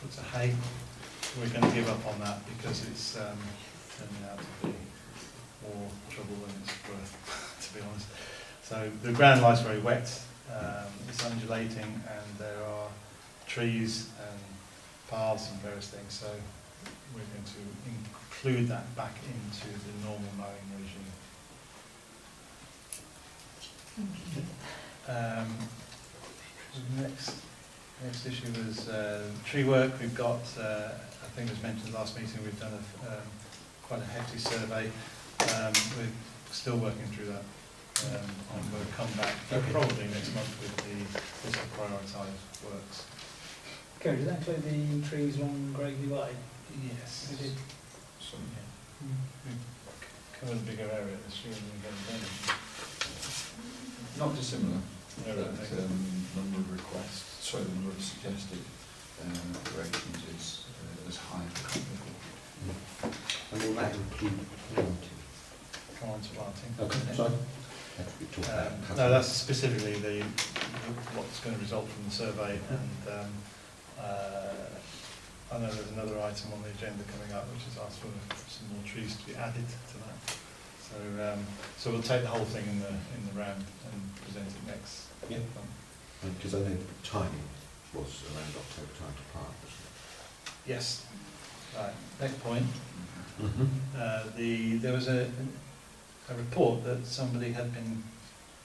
put to hay. We're going to give up on that because it's um, turning out to be more trouble than it's worth, to be honest. So the ground lies very wet, um, it's undulating, and there are trees and paths and various things. So we're going to include that back into the normal mowing regime. Um, next, next issue was uh, tree work. We've got, uh, I think it was mentioned last meeting, we've done a, um, quite a hefty survey. Um, we're still working through that. Um, and we'll come back Okay. probably next month with the list of prioritised works. Gary, does that include the trees along Gravely Way? Yes. We did. Some, yeah. We've covered a bigger area this year than we've ever done. Not dissimilar, No, but right, um, number of requests, sorry, the number of suggested uh, corrections is uh, as high as comparable. And will that include planting? Come on to planting. Okay, sorry. That we talked about. Um, No, that's specifically the, what's going to result from the survey and um, uh, I know there's another item on the agenda coming up which is asked for some more trees to be added to that. So, um, so we'll take the whole thing in the, in the round and present it next Yeah. month. Because I know the timing was around October time to plant, wasn't Yes. Right, next point. Mm-hmm. Uh, the, there was a, a report that somebody had been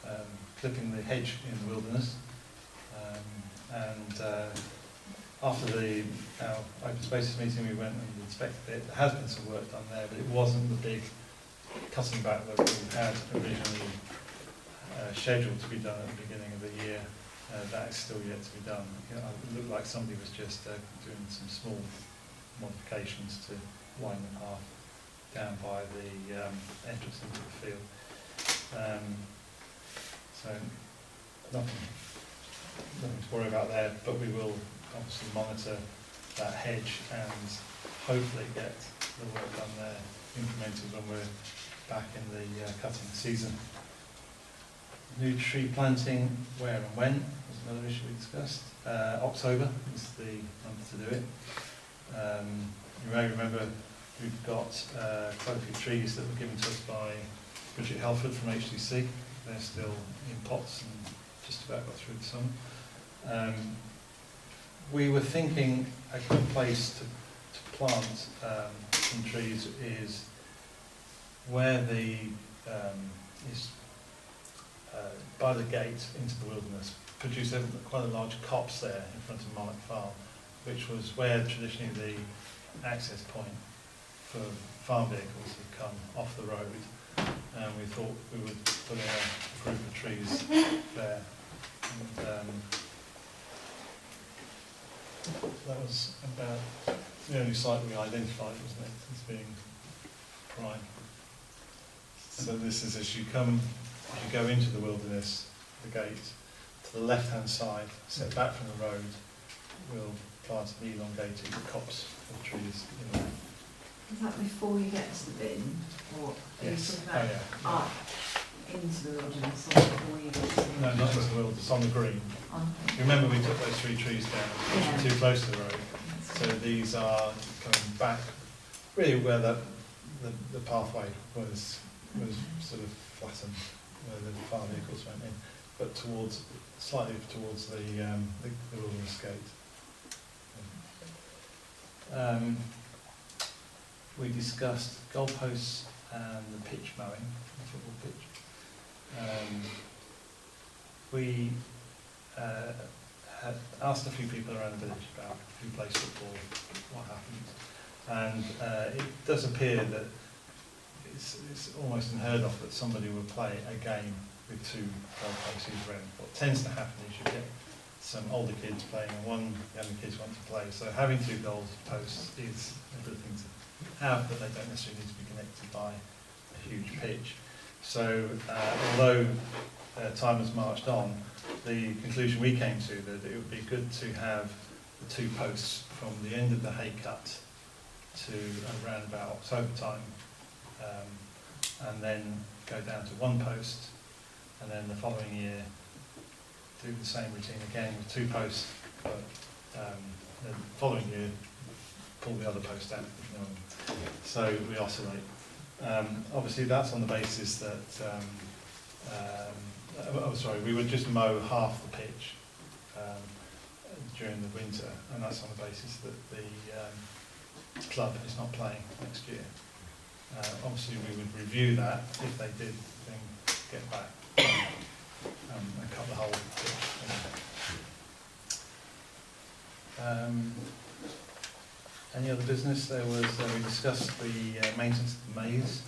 um, clipping the hedge in the wilderness. Um, and uh, after the our open spaces meeting, we went and inspected it. There has been some work done there, but it wasn't the big cutting back that we had originally uh, scheduled to be done at the beginning of the year. Uh, that is still yet to be done. You know, it looked like somebody was just uh, doing some small modifications to widen the path down by the um, entrance into the field. Um, so nothing, nothing to worry about there, but we will obviously monitor that hedge and hopefully get the work done there implemented when we're back in the uh, cutting season. New tree planting, where and when, was another issue we discussed. Uh, October is the month to do it. Um, you may remember we've got uh, quite a few trees that were given to us by Bridget Helford from HDC. They're still in pots and just about got through the summer. Um, we were thinking a good place to, to plant um, some trees is where the um, is uh, by the gate into the wilderness. Produced quite a large copse there in front of Monarch Farm, which was where traditionally the access point for farm vehicles had come off the road. And we thought we would put a group of trees there. And, um, that was about the only site we identified, wasn't it, as being prime. So this is as you come, as you go into the wilderness, the gate, to the left-hand side, set mm. back from the road, we'll plant an elongated copse of trees in there. Is that before you get to the bin, or are you Yes. talking Oh, about yeah. up into the wilderness, or before you get to the No, not into the wilderness, on the green. You remember we took those three trees down, which Yeah. too close to the road. So these are coming back, really where that the, the pathway was was sort of flattened where the fire vehicles went in, but towards slightly towards the um, the, the wilderness gate. Um, we discussed goalposts and the pitch mowing, the football pitch. Um, we uh, had asked a few people around the village about who plays football, what happens, and uh, it does appear that it's, it's almost unheard of that somebody would play a game with two either end. What tends to happen is you get some older kids playing and one younger kids want to play. So having two goal posts is a good thing to have, but they don't necessarily need to be connected by a huge pitch. So uh, although uh, time has marched on, the conclusion we came to that it would be good to have the two posts from the end of the hay cut to around about October time, um, and then go down to one post, and then the following year do the same routine again with two posts, but um, the following year pull the other post out. You know. So we oscillate. Um, obviously, that's on the basis that um, um, oh, sorry, we would just mow half the pitch um, during the winter, and that's on the basis that the um, club is not playing next year. Uh, obviously, we would review that if they did then get back um, and cut the whole pitch. Um, any other business? There was, uh, we discussed the uh, maintenance of the maze.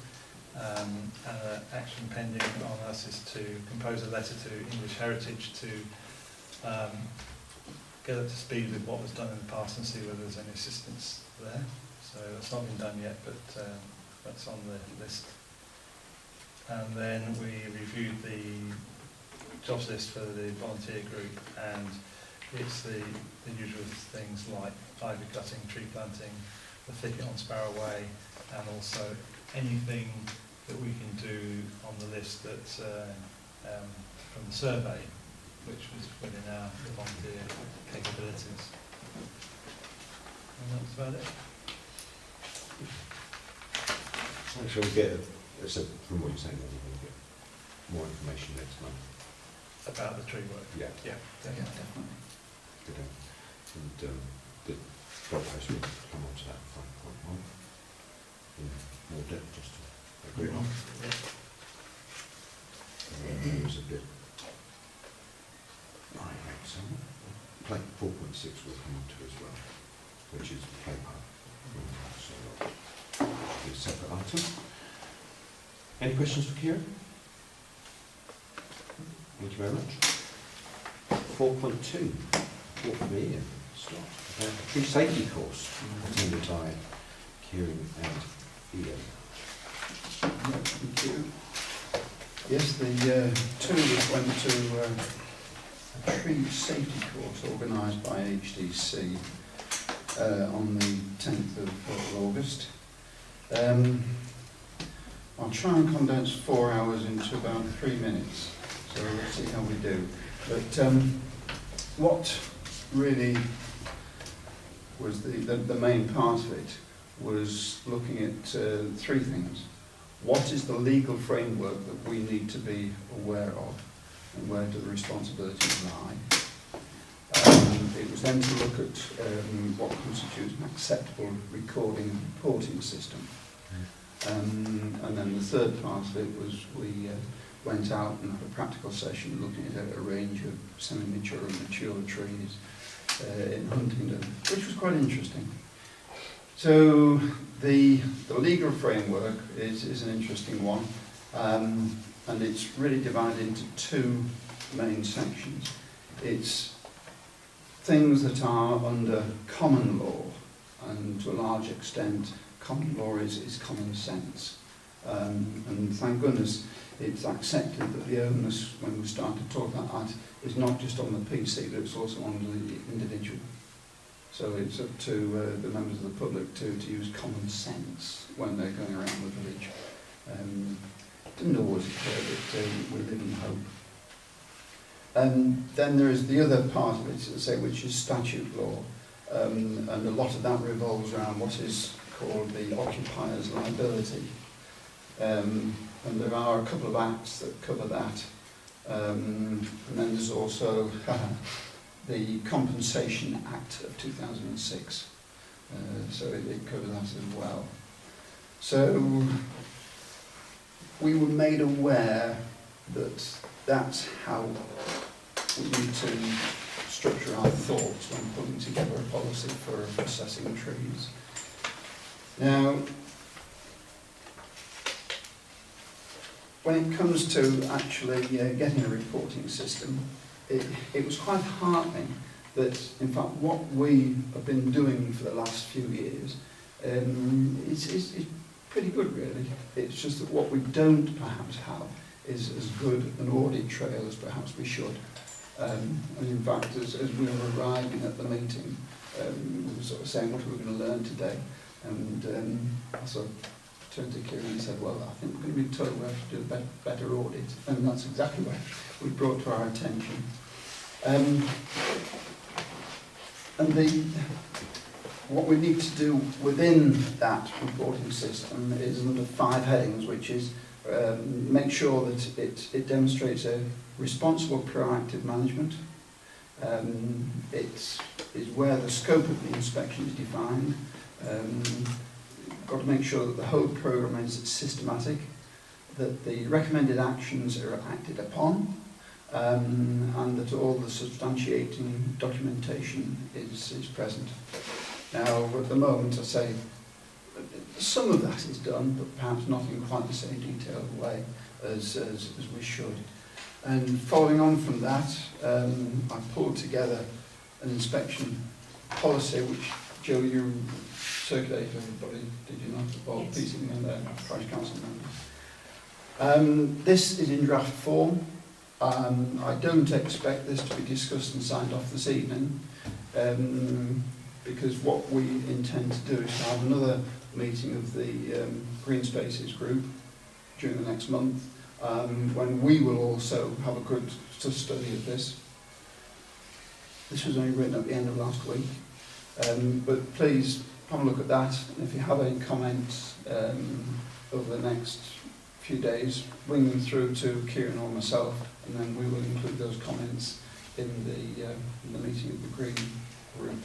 Um, uh, action pending on us is to compose a letter to English Heritage to um, get up to speed with what was done in the past and see whether there's any assistance there. So that's not been done yet, but uh, that's on the list. And then we reviewed the jobs list for the volunteer group and it's the, the usual things like ivy cutting, tree planting, the thicket on Sparrow Way and also anything that we can do on the list that's uh, um, from the survey, which was within our volunteer capabilities. And that's about it. So shall we get, a- so from what you're saying, we're going to get more information next month? About the tree work. Yeah. Yeah, Yeah, definitely you know, and um, the blog post will come on to that 5.1 in more depth just to agree on. And then there's a bit, I so. 4.6 will come on to as well, which is play part. So a separate item. Any questions for Kieran? Thank you very much. 4.2 taught me and stopped. True safety course mm -hmm. Kieran and Ian. Thank you. Yes, the uh, two went to uh, a tree safety course organised by HDC uh, on the 10th of August. Um, I'll try and condense four hours into about three minutes, so we'll see how we do. But um, what really was the, the, the main part of it was looking at uh, three things. What is the legal framework that we need to be aware of and where do the responsibilities lie? Um, it was then to look at um, what constitutes an acceptable recording and reporting system. Um, and then the third part of it was we uh, went out and had a practical session looking at a, a range of semi-mature and mature trees in Huntingdon, which was quite interesting. So the, the legal framework is, is an interesting one, um, and it's really divided into two main sections. It's things that are under common law, and to a large extent, common law is, is common sense. Um, and thank goodness it's accepted that the onus, when we start to talk about that, is not just on the PC, but it's also on the individual. So it's up to uh, the members of the public to, to use common sense when they're going around the village. Um, didn't always occur, but uh, we live in hope. And then there is the other part of it, say, which is statute law. Um, and a lot of that revolves around what is called the Occupier's Liability. Um, and there are a couple of acts that cover that. Um, and then there's also the Compensation Act of 2006. Uh, so it, it covers that as well. So we were made aware that that's how we need to structure our thoughts when putting together a policy for assessing trees. Now, when it comes to actually uh, getting a reporting system, it, it was quite heartening that, in fact, what we have been doing for the last few years um, is, is, is pretty good, really. It's just that what we don't perhaps have is as good an audit trail as perhaps we should. Um, and in fact, as, as we were arriving at the meeting, um, we were sort of saying what are we going to learn today. And um, I sort of turned to Kieran and said, well, I think we're going to be told we have to do a better, audit. And that's exactly what we brought to our attention. Um, and the, what we need to do within that reporting system is under five headings, which is um, make sure that it, it demonstrates a responsible proactive management. Um, it is where the scope of the inspection is defined. Um, got to make sure that the whole programme is systematic, that the recommended actions are acted upon, um, and that all the substantiating documentation is, is present. Now, at the moment, I say some of that is done, but perhaps not in quite the same detailed way as, as, as we should. And following on from that, um, I pulled together an inspection policy, which, Joe, you circulated to everybody, did you not? Or Yes. PC and parish council members. Um, this is in draft form. Um, I don't expect this to be discussed and signed off this evening, um, because what we intend to do is to have another meeting of the um, Green Spaces group during the next month, um, when we will also have a good study of this. This was only written at the end of last week, um, but please have a look at that. And if you have any comments um, over the next few days, bring them through to Kieran or myself, and then we will include those comments in the, uh, in the meeting of the Green Group.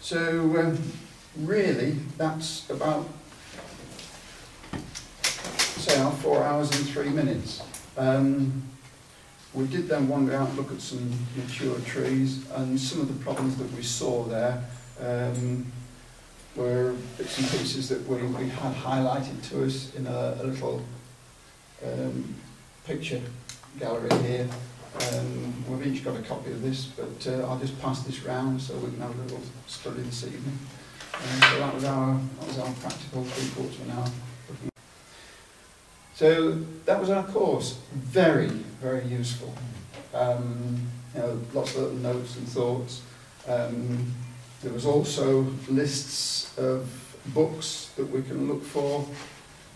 So, um, really, that's about, say, our four hours and three minutes. Um, we did then wander out and look at some mature trees, and some of the problems that we saw there um, were bits and pieces that we, we had highlighted to us in a, a little um, picture gallery here. Um, we've each got a copy of this, but uh, I'll just pass this round so we can have a little study this evening. Um, so that was our that was our practical three quarters of an hour. So that was our course. Very very useful. Um, you know, lots of little notes and thoughts. Um, there was also lists of books that we can look for.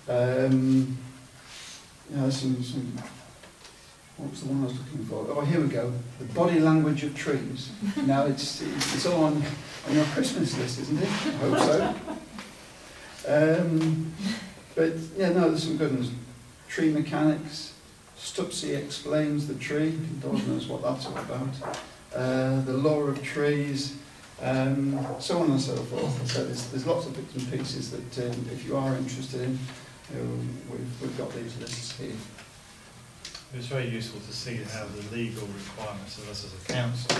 Um, you know, some, some what was the one I was looking for? Oh, here we go. The body language of trees. now it's it's all on, on your Christmas list, isn't it? I hope so. Um, but yeah, no, there's some good ones. Tree mechanics. Stupsi explains the tree. God knows what that's all about. Uh, the law of trees. Um, so on and so forth. So there's, there's lots of bits and pieces that um, if you are interested in, know, we've, we've got these lists here. It was very useful to see how the legal requirements of us as a council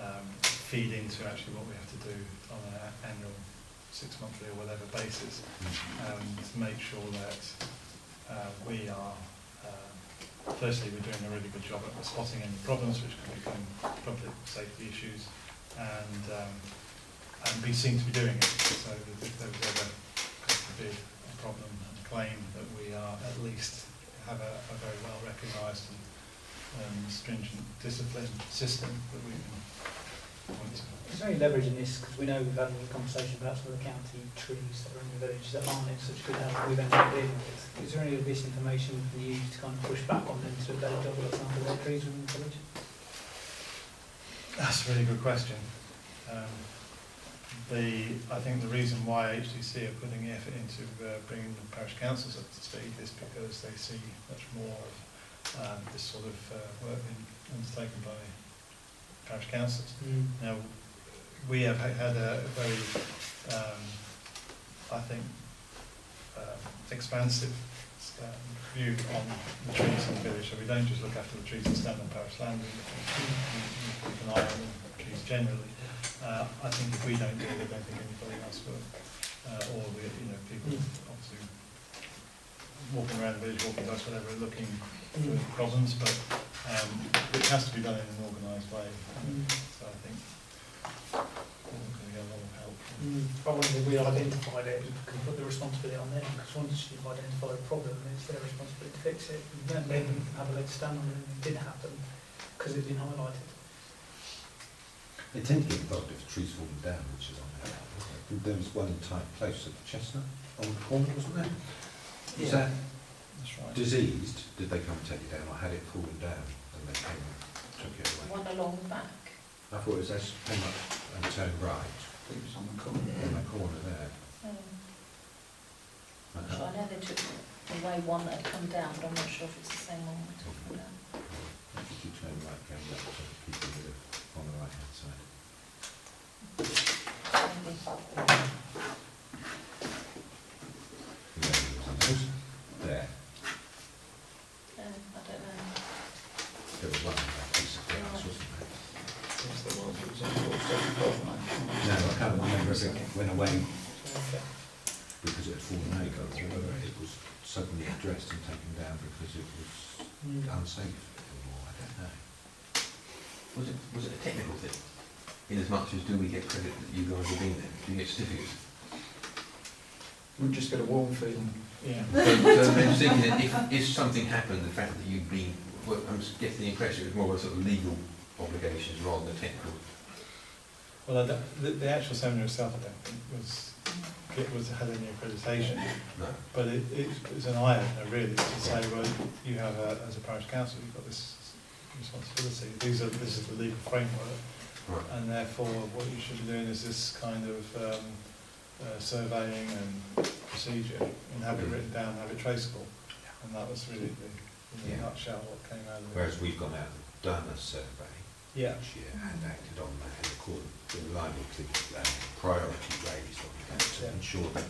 um, feed into actually what we have to do on an annual, six monthly or whatever basis, um, to make sure that uh, we are, uh, firstly, we're doing a really good job at spotting any problems which can become public safety issues, and um, and be seen to be doing it. So that if there was ever a problem and claim that we are at least have a, a very well recognised and um, stringent discipline system that we can point to. Is there any leverage in this? Because we know we've had a lot of conversation about some of the county trees that are in the village that aren't in such good health we've ended up dealing with. Is there any of this information we can use to kind of push back on them to a better job of looking after their trees within the village? That's a really good question. Um, The, I think the reason why HDC are putting effort into uh, bringing the parish councils up to speed is because they see much more of um, this sort of uh, work being undertaken by parish councils. Now, we have ha- had a very, um, I think, um, expansive um, view on the trees in the village. So we don't just look after the trees that stand on parish land, we we- we keep an eye on the trees generally. Uh, I think if we don't do it, I don't think anybody else will. Uh, or we, you know, people obviously walking around the village, walking dogs, whatever, looking for problems, but um, it has to be done in an organised way. So I think we're going to get a lot help. I wonder if we identified it, we can put the responsibility on them, because once you've identified a problem, it's their responsibility to fix it. And then they can have a leg to stand on it, and it did happen, because it's been highlighted. They tend to get involved if the tree's falling down, which is on there. isn't it? There was one type place at the Chestnut on the corner, wasn't there? Was that That's right. diseased? Did they come and take it down, or had it fallen down and they came and took it away? One along the back. I thought it was as came up and turn right I think it's on the corner. on the corner there. Um, Uh, so I know they took away one that had come down, but I'm not sure if it's the same one we're talking about. I think you turn right going up so the people who live on the right hand side. Maybe. You know, it was on those there. Um, I don't know. There was one on that piece of grass, wasn't there? Yes, there was, it was on the station bottom, I think. No, I can't remember if it went away Okay. because it had fallen over, or whether it was suddenly addressed and taken down because it was unsafe anymore, I don't know. Was it, was it a technical thing? In as much as do we get credit that you guys have been there? Do you get certificates? We just get a warm feeling. Yeah. So, so I'm just thinking that if, if something happened, the fact that you've been, well, I'm just getting the impression it was more of a sort of legal obligations rather than technical. Well, I the, the actual seminar itself, I don't think was, it was, had any accreditation, No. but it, it was an eye opener really to say, well, you have a, as a parish council, you've got this responsibility. These are, this is the legal framework, Right. and therefore what you should be doing is this kind of um, uh, surveying and procedure, and have it written down, have it traceable. And that was really the, in Yeah. a nutshell what came out of it. Whereas we've gone out and done a survey Yeah. each year and acted on that in accordance, in line with the um, priority raised on that to Yeah. ensure that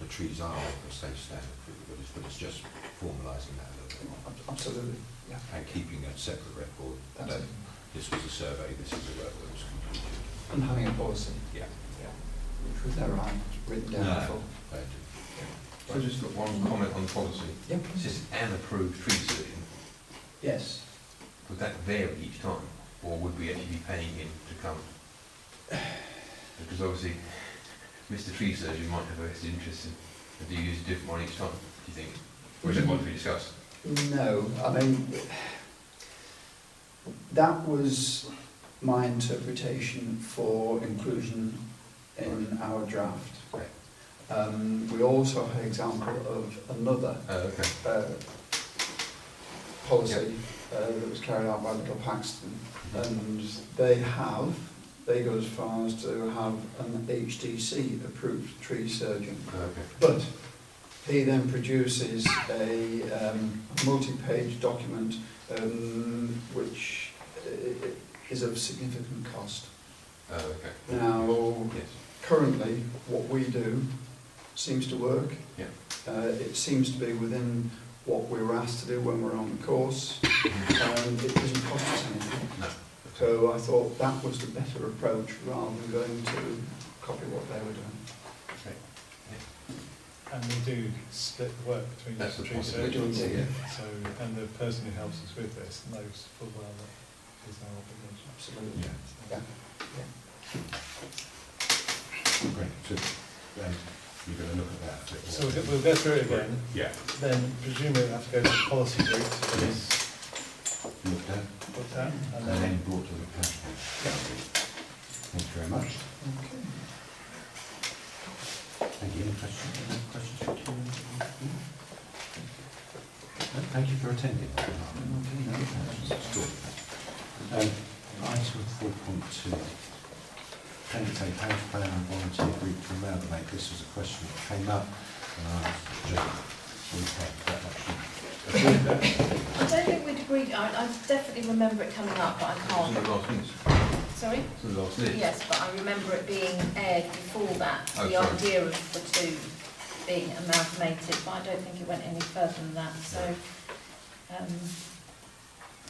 the trees are of a safe standard for the village, but it's just formalising that a little bit more. Absolutely, yeah. And keeping a separate record That's that it. This was a survey, this is the work that was completed. And having a policy, Yeah. which was never had written down No. before. They do. So just got one comment on policy. Yep. It says an approved tree surgeon. Yes. Would that vary each time, or would we actually be paying him to come? Because obviously, Mr. Tree Surgeon might have a vested interest in, do you use a different one each time, do you think? Or is it one to be discussed? No, I mean, that was my interpretation for inclusion in our draft. Okay. Um, we also have an example of another Oh, okay. uh, policy uh, that was carried out by Little Paxton, and they have, they go as far as to have an HDC approved tree surgeon. Okay. But he then produces a um, multi-page document um, which uh, is of significant cost. Oh, okay. Now, Yes. currently, what we do seems to work. Yeah. Uh, it seems to be within what we were asked to do when we we're on the course, and it doesn't cost us anything. No. So I thought that was the better approach rather than going to copy what they were doing. And we do split the work between That's the the tree point. surgeons. Yeah. So, and the person who helps us with this knows full well that there's no obligation. Absolutely. Yeah. Yeah. Great. So, um, you're going to look at that a bit more. So we'll go, we'll go through it again, Yeah. then presumably we'll have to go to the policy group to get this Looked at looked at, and and then, then brought to the council. Thank you very much. Okay. Thank you. Any questions? Any questions for Kieran? No, Thank you for attending. Um, Item four point two. can you take house plan and volunteer group to amalgamate? This was a question that came up, and I asked Jane, we have that actually agreed that. I don't think we'd agreed, I, I definitely remember it coming up, but I can't. In the last minutes. Sorry? It's in the last minutes. Yes, but I remember it being aired before that, Oh, the sorry. idea of the two being amalgamated, but I don't think it went any further than that, so, um,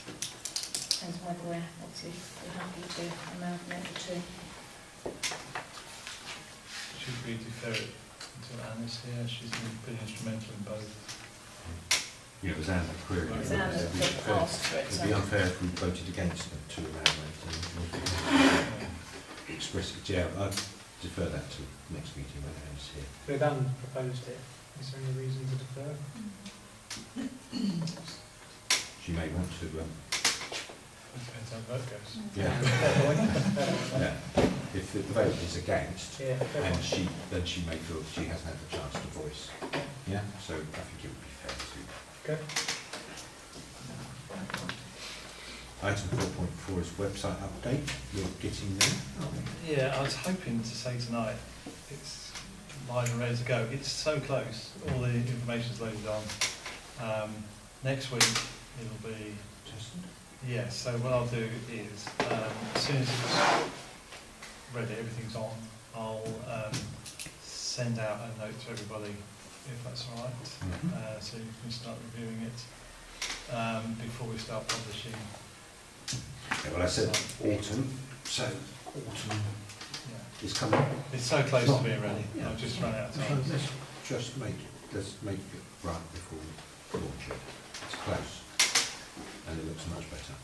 depends whether we're, obviously, we're happy to amalgamate the two. Should we defer it until Anne is here? She's been pretty instrumental in both. Yeah, it was Anne that queried it. It's Anne that It'd be unfair- asked for it, It'd so. unfair if we voted against the two amalgamates. Express it, yeah, I'd defer that to next meeting when Anne's here. We've Anne proposed it. Is there any reason to defer? She may want to, um, Depends how the vote goes. yeah, Fair point. Fair point. yeah. If the vote is against, Yeah, fair and she, then she may feel she hasn't had the chance to voice. Yeah, so I think it would be fair to. Okay. Item four point four is website update. You're getting there. Yeah, I was hoping to say tonight, it's live and ready to go. It's so close, all the information's loaded on. Um, next week, it'll be, Justin? yeah, so what I'll do is, um, as soon as it's ready, everything's on, I'll, um, send out a note to everybody, if that's all right. Mhm. uh, so you can start reviewing it um, before we start publishing. Yeah, well, I said autumn, so autumn Yeah. is coming. It's so close to being ready, Yeah. I've just run out of So time. let's just make, let's make it right before we launch it. It's close, and it looks much better.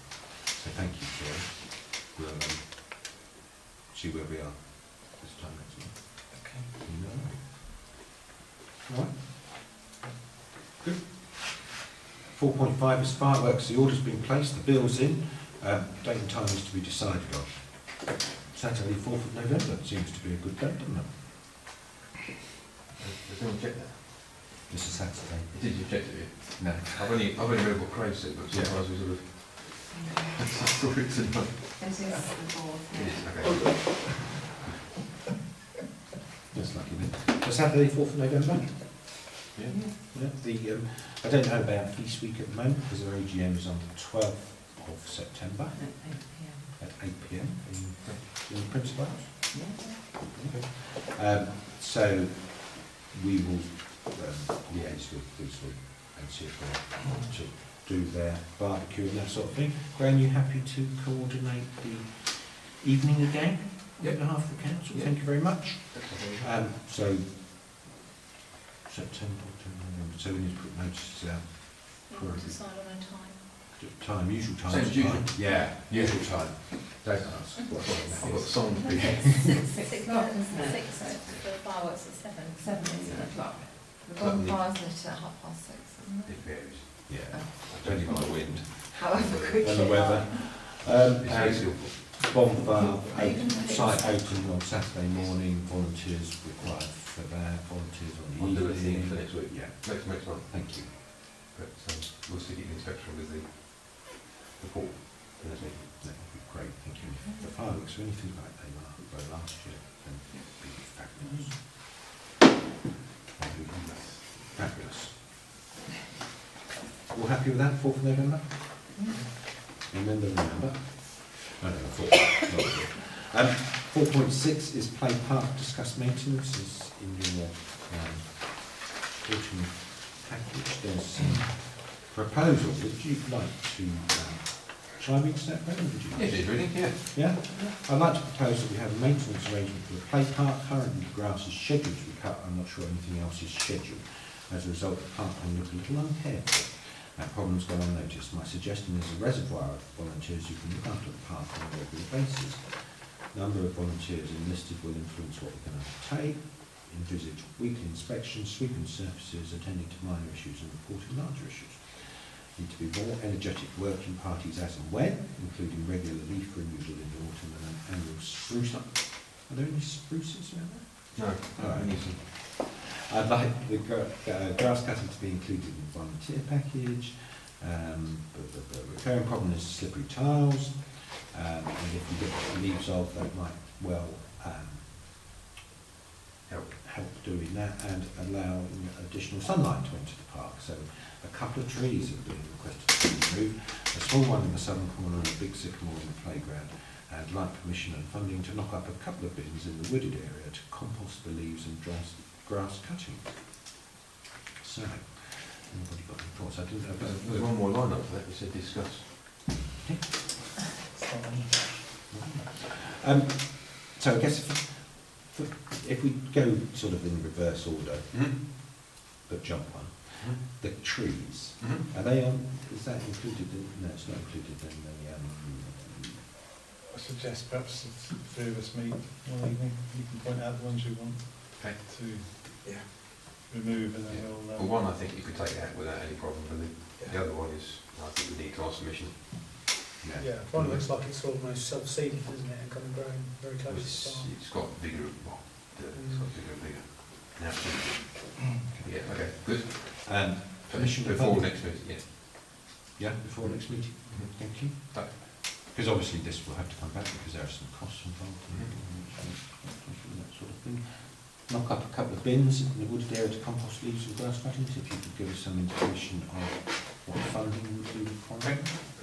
So thank you, Jerry. We'll um, see where we are this time next month. Okay. You know? All right. Good. Four point five is fireworks. The order's been placed, the bill's in. Um, date and time is to be decided on. Saturday, fourth of November seems to be a good date, doesn't it? Does anyone check that? This is Saturday. Did you check it? No. I've only, I've only read what Craig said, but Yeah. sometimes we sort of, I thought it's enough. It is the fourth. It is, okay. That's lucky then. So Saturday, fourth of November? Yeah. Yeah, the, um, I don't know about Feast Week at the moment, because their AGM is on the twelfth of September at eight P M in, in Prince of Wales. Okay. Um, so we will, um, liaise with Feast Week and see if they want to do their barbecue and that sort of thing. Graham, you happy to coordinate the evening again? On behalf of the council, Yep. thank you very much. Um, so, September, October, November, so we need to put notices out, We will decide on a time. time, usual time. Same as usual. fine. Yeah, usual time. Don't ask what time I've that got is. song to be. Six o'clock, isn't it? Six, so the fireworks at seven. Seven, isn't it, o'clock? The Seven. bonfire's lit at half past six, isn't it? It varies. Yeah, depending on the wind However quickly. and the weather. Um, It's very and skillful. bonfire, eight, site open on Saturday morning, volunteers required for that, volunteers on the do a for evening. next week. Yeah, Next, next month. thank you. But um, we'll stick it in inspection with the report. for meeting. That would be great, thank you. If the fireworks are anything like they were were last year, then it'd be fabulous. That'd be Fabulous. All happy with that, fourth of November? Remember, remember? Four, not four. Um, four point six is play park, discuss maintenance, is in your, um, autumn package, there's some proposal, would you like to, um, shall I read that, Brendan, would you? Yes, it's reading, yeah. Yeah, I'd like to propose that we have a maintenance arrangement for the play park. Currently, the grass is scheduled to be cut. I'm not sure anything else is scheduled. As a result, the park may look a little uncared for. That problem's gone unnoticed. My suggestion is a reservoir of volunteers who can look after the park on a regular basis. Number of volunteers enlisted will influence what we can undertake. Envisage weekly inspections, sweeping surfaces, attending to minor issues and reporting larger issues. Need to be more energetic working parties as and when, including regular leaf renewal in the autumn and an annual spruce up. Are there any spruces around there? No, All right. I'd like the gra- uh, grass cutting to be included in the volunteer package. Um, but the, the recurring problem is slippery tiles. Um, and if you get leaves of, that might well Help. help doing that and allowing additional sunlight to enter the park. So a couple of trees have been requested to be removed, a small one in the southern corner and a big sycamore in the playground. And like permission and funding to knock up a couple of bins in the wooded area to compost the leaves and grass, grass cutting. So, anybody got any thoughts? I didn't know. There's there's one more line up for that, it said discuss. It's not on. Um, so I guess if, if we go sort of in reverse order, Mm-hmm. the jump one, the trees, Mm-hmm. are they on, is that included in, no, it's not included in the, um, I suggest perhaps the three of us meet one evening, you can point out the ones you want Okay. to Yeah. remove and then Yeah. we'll... Well, um, one I think you could take out without any problem, and the, the other one is, I think we need to ask permission. Yeah, one looks like it's almost self-seeded, isn't it, and kind of growing very close to the It's, farm. it's got bigger, well, the- it's got bigger and bigger. Now, yeah, okay, good. um, Permission to Before next meeting, yeah. yeah, before next meeting? Mhm. Thank you. Because obviously this will have to come back because there are some costs involved in it, and that sort of thing. Knock up a couple of bins in the wooded area to compost leaves and grass cuttings, if you could give us some indication of what funding would be required.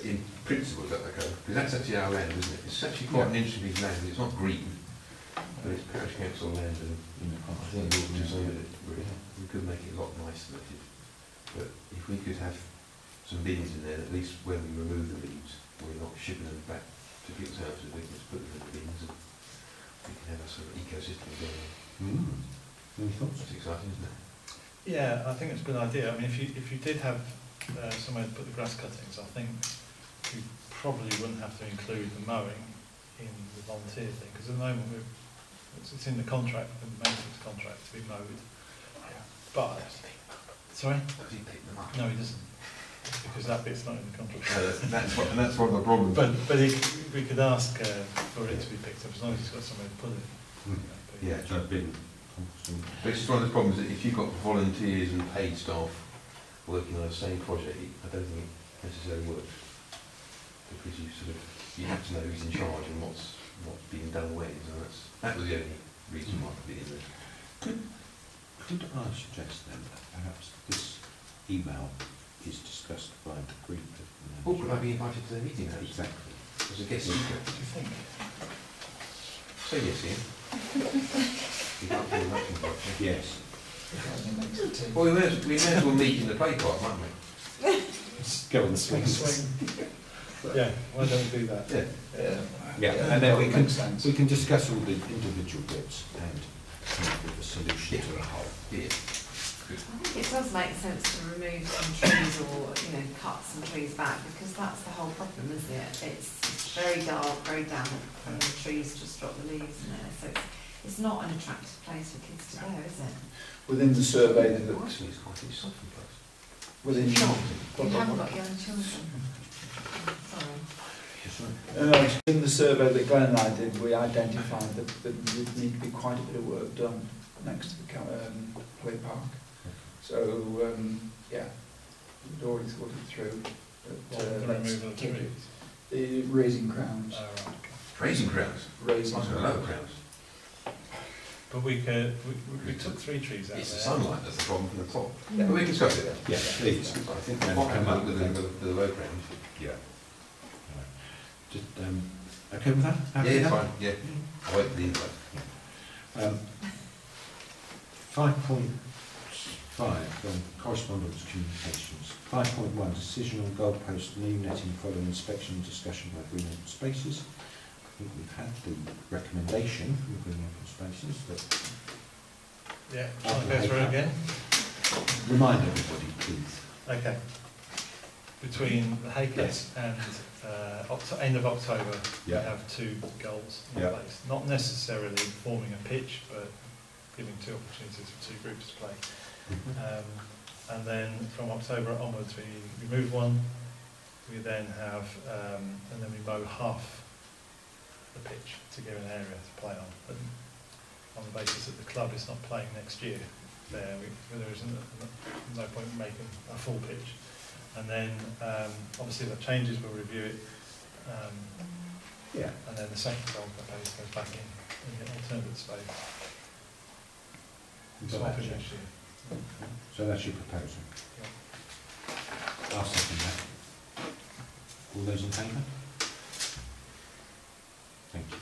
In principle, is that okay? Because that's actually our land, isn't it? It's actually quite an interesting land, it's not green, but it's parish council land, and In the I think we ought to leaves, say that we, we could make it a lot nicer than it is. But if we could have some bins in there, at least when we remove the leaves, we're not shipping them back to people's houses, we can just put them in the bins and we can have a sort of ecosystem going. Mm. Any thoughts? That's exciting, isn't it? Yeah, I think it's a good idea. I mean, if you, if you did have uh, somewhere to put the grass cuttings, I think you probably wouldn't have to include the mowing in the volunteer thing, because at the moment we're, it's, it's in the contract, the maintenance contract to be mowed. But, sorry? Does he pick them up? No, he doesn't, because that bit's not in the contract. No, that's, that's what, and that's one of the problems. But, but he, we could ask uh, for it to be picked up, as long as he's got somewhere to put it. Mm. But- Yeah, composting. But it's one of the problems that if you've got volunteers and paid staff working on the same project, I don't think it necessarily works. Because you sort of, you have to know who's in charge and what's, what's being done when, so that's, that was the only reason why I put it in there. Could I suggest then that perhaps this email is discussed by the group of Oh, could I be invited to the meeting then? Exactly. As a guest speaker? What do you think? Say yes, Ian. You can't do much involved. Yes. It makes the team. Well, we may, as, we may as well meet in the play park, mightn't we? Go on the Swing, swings. swing. Yeah, why don't we do that? Yeah. Yeah. Yeah, and then we can, Makes sense. we can discuss all the individual bits and come up with a solution to the whole. Yeah. I think it does make sense to remove some trees or, you know, cut some trees back, because that's the whole problem, isn't it? It's very dark, very damp, and the trees just drop the leaves in there, so it's, it's not an attractive place for kids to go, is it? Within the survey that, actually, it's quite a soft place. within, You haven't got young children. Sorry. uh, in the survey that Glenn and I did, we identified that, that there would need to be quite a bit of work done next to the um, play park. So, um, yeah, we'd already thought it through. But, uh, the let's removal of trees? The raising crowns, Oh, right. Raising crowns. raising What's the lower crowns? But we could, we, we- we took three trees out It's the sunlight that's the problem from the top. Yeah. But we can discuss it then. Yeah, please. I think Then we'll come come up up with with the, the, the low crowns. Yeah. Just, um, okay with that? Yeah, with that? fine, yeah. I'll wait for the info. Um, Five point five, um, correspondence communications. Five point one, decision on goalpost new netting following inspection and discussion by Green Open Spaces. I think we've had the recommendation from Green Open Spaces that, Yeah, shall I go through it again? remind everybody, please. Okay. Between the Haycliffe and uh, end of October, we have two goals in Yeah. place. Not necessarily forming a pitch, but giving two opportunities for two groups to play. Um, and then from October onwards, we remove one. We then have, um, and then we mow half the pitch to give an area to play on. And on the basis that the club is not playing next year, there, we, there isn't no point in making a full pitch. And then, um, obviously, if that changes, we'll review it. Um, Yeah. and then the second goal that goes goes back in. we get alternate space. So got I that, think next year. So that's your proposal? I'll second that. All those in favour? Thank you.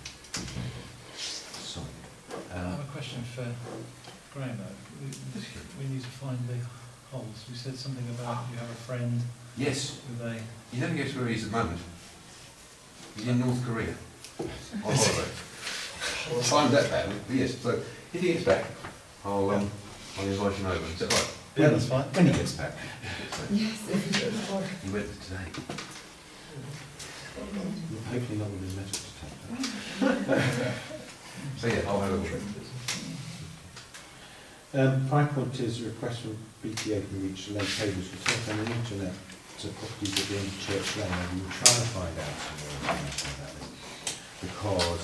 Sorry. I have a question for Graham though. We, we need to find the holes. You said something about you have a friend Yes, with a, you never guess where he is at the moment. He's in North Korea. On holiday. Timed that bad, but yes, so if he gets back, I'll, um, I'll invite him over. Is that right? yeah, that's fine. When he gets back. Yes, if you could. He went today. Hopefully not with his letters to take. So yeah, I'll have a look. Um, five point is a request from BTA to reach late tables for on the internet to properties at the Church Lane. And we were trying to find out some more information about this because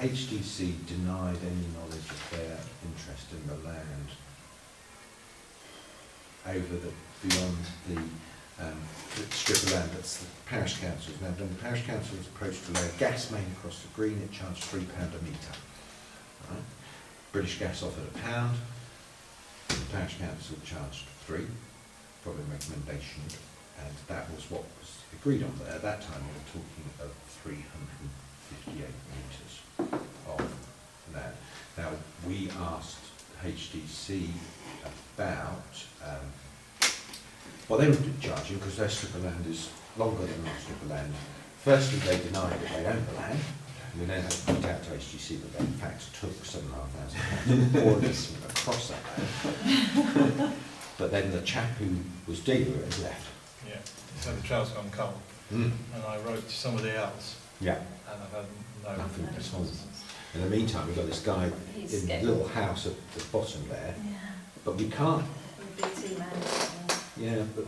HDC denied any knowledge of their interest in the land over the, beyond the, um, strip of land that's the parish council's. Now, when the parish council was approached to lay a gas main across the green, it charged three pound a metre. Right? British Gas offered a pound, the parish council charged three, following recommendation, and that was what was agreed on. At that time, we were talking of 358 metres of land. Now, we asked HDC about, um, well, they were charging because their strip of land is longer than our strip of land. Firstly, they denied that they owned the land. We then had to point out to HDC that they in fact took seven and a half thousand pounds for this across that land. But then the chap who was dealing with it left. Yeah, so the trail's gone cold. Mm. And I wrote to somebody else Yeah. and I've had no Nothing response. response. In the meantime, we've got this guy He's in the little house at the bottom there, yeah, but we can't, the BT man, yeah, but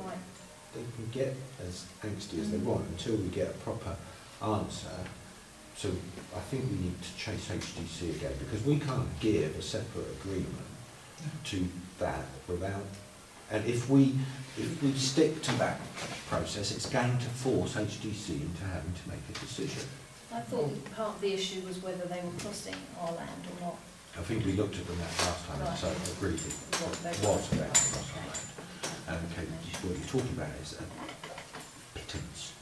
they can get as angsty as they want until we get a proper answer. So I think we need to chase HDC again because we can't give a separate agreement to that without, and if we, if we stick to that process, it's going to force HDC into having to make a decision. I thought part of the issue was whether they were crossing our land or not. I think we looked at them that last time and so agreed it What was were. about cross our land. And okay, what you're talking about is a pittance.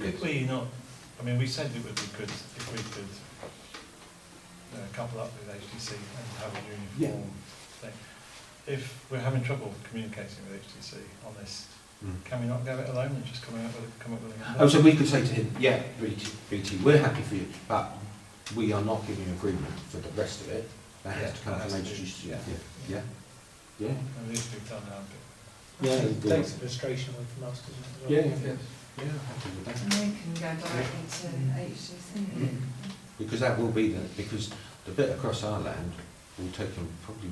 Could we not, I mean, we said it would be good if we could uh, couple up with HDC and have a uniform thing. If we're having trouble communicating with HDC on this, can we not go it alone and just come up with, a- come up with a number? Oh, so we could say to him, yeah, BT, BT, we're happy for you, but we are not giving agreement for the rest of it. That has to come Yeah, from that has to be- HDC. Yeah, yeah, yeah. And these be done now, Yeah, It takes the frustration away from us, doesn't it? well? Yeah, yeah, yeah, happy with that. And they can go directly to HDC. Because that will be the, because the bit across our land will take them probably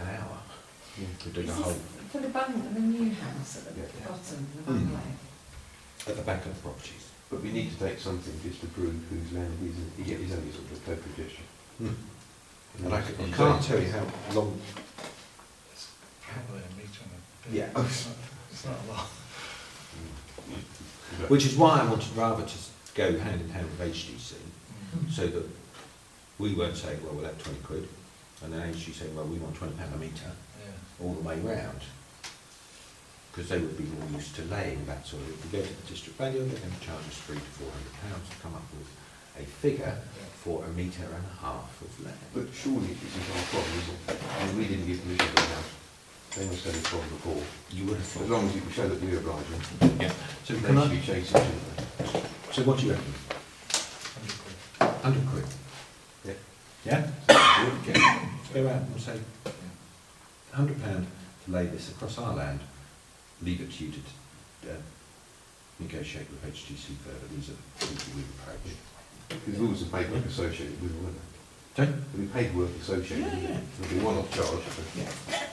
an hour to dig a Is hole this for the bung, the new house at the Yeah. bottom, the Mm. bungalow? at the back of the properties. But we need to take something just to prove whose land it is, and he is only sort of a total gesture. Hmm. And I, c- I And can't tell you how long, it's probably a metre and a bit. Yeah. It's not, it's not a lot. Which is why I wanted rather to go hand in hand with HDC, Mm. so that we weren't saying, well, we'll have twenty quid, and then HDC saying, well, we want twenty pound a metre Yeah. all the way round. Because they would be more used to laying that sort of, if we go to the district value, they're going to charge us three to four hundred pounds to come up with a figure for a metre and a half of land. But surely this is our problem, isn't it? I mean, we didn't give permission to the house. They must have a problem before. You would have As thought. long as you can show that we oblige them, Yeah. So they can should I, be chasing, shouldn't they? so what do you reckon? Hundred quid. Quid? Yeah. Yeah? Go out and say, hundred pound to lay this across our land, leave it to you to, uh, negotiate with HDC further, these are the people we've approached. Because there's always a paperwork associated with it, won't there? Sorry? There'll be paperwork associated Yeah, with it. yeah. There'll be one-off charge, but Yeah.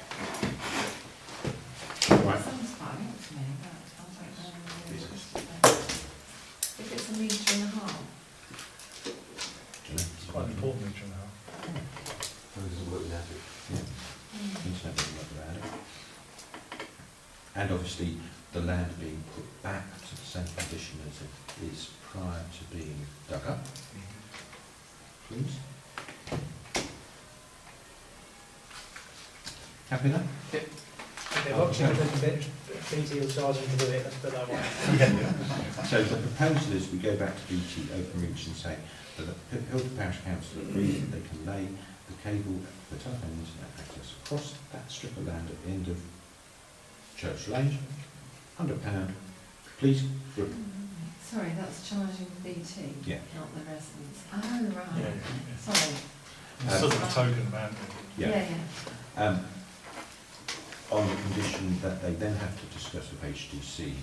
That sounds fine to me, that sounds like they're If it's a metre and a half, It's quite an important metre and a half. it doesn't work without it. Hmm. Internet doesn't work around it. And obviously, the land being put back to the same condition as it is prior to being dug up, please. Happy enough? If they're watching a little bit, BT will charge them to do it, let's put it that way. So the proposal is we go back to BT Openreach and say that the Hilton Parish Council agrees that they can lay the cable for telephone and internet access across that strip of land at the end of Church Lane, hundred pound. Please, group. Sorry, that's charging BT, Yeah. not the residents. Oh, right, yeah. sorry. It's sort of a token amount. Yeah. Yeah, yeah. Um, on the condition that they then have to discuss with HDC